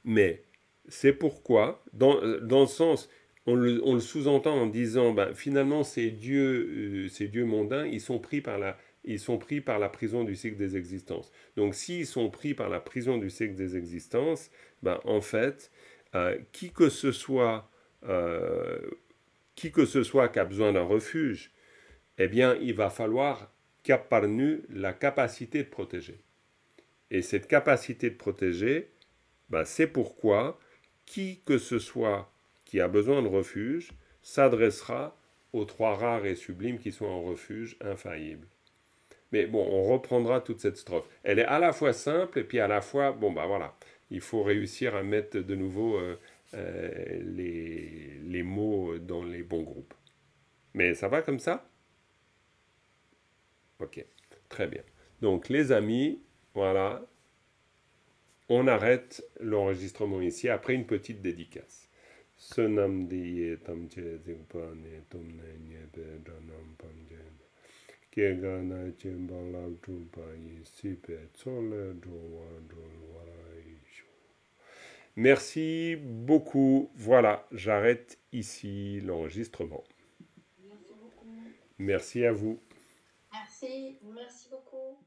Mais c'est pourquoi, dans, dans le sens, on le, sous-entend en disant, ben, finalement, ces dieux, euh, ces dieux mondains, ils sont pris par la, ils sont pris par la prison du cycle des existences. Donc, s'ils sont pris par la prison du cycle des existences, ben, en fait, euh, qui que ce soit, euh, qui que ce soit qui a besoin d'un refuge, eh bien, il va falloir cap par nu la capacité de protéger. Et cette capacité de protéger, ben, c'est pourquoi qui que ce soit qui a besoin de refuge s'adressera aux trois rares et sublimes qui sont en refuge infaillible. Mais bon, on reprendra toute cette strophe. Elle est à la fois simple et puis à la fois, bon bah voilà, il faut réussir à mettre de nouveau euh, euh, les, les mots dans les bons groupes. Mais ça va comme ça? Ok, très bien. Donc les amis, voilà, on arrête l'enregistrement ici après une petite dédicace. Sunam diye tam che zingpa ne tum ne nye pe dranam pam je. Ke ga na chen bang lak tru pa yi si tsole dro wa dro wara yi shu. Merci beaucoup. Voilà, j'arrête ici l'enregistrement. Merci beaucoup. Merci à vous. Merci. Merci beaucoup.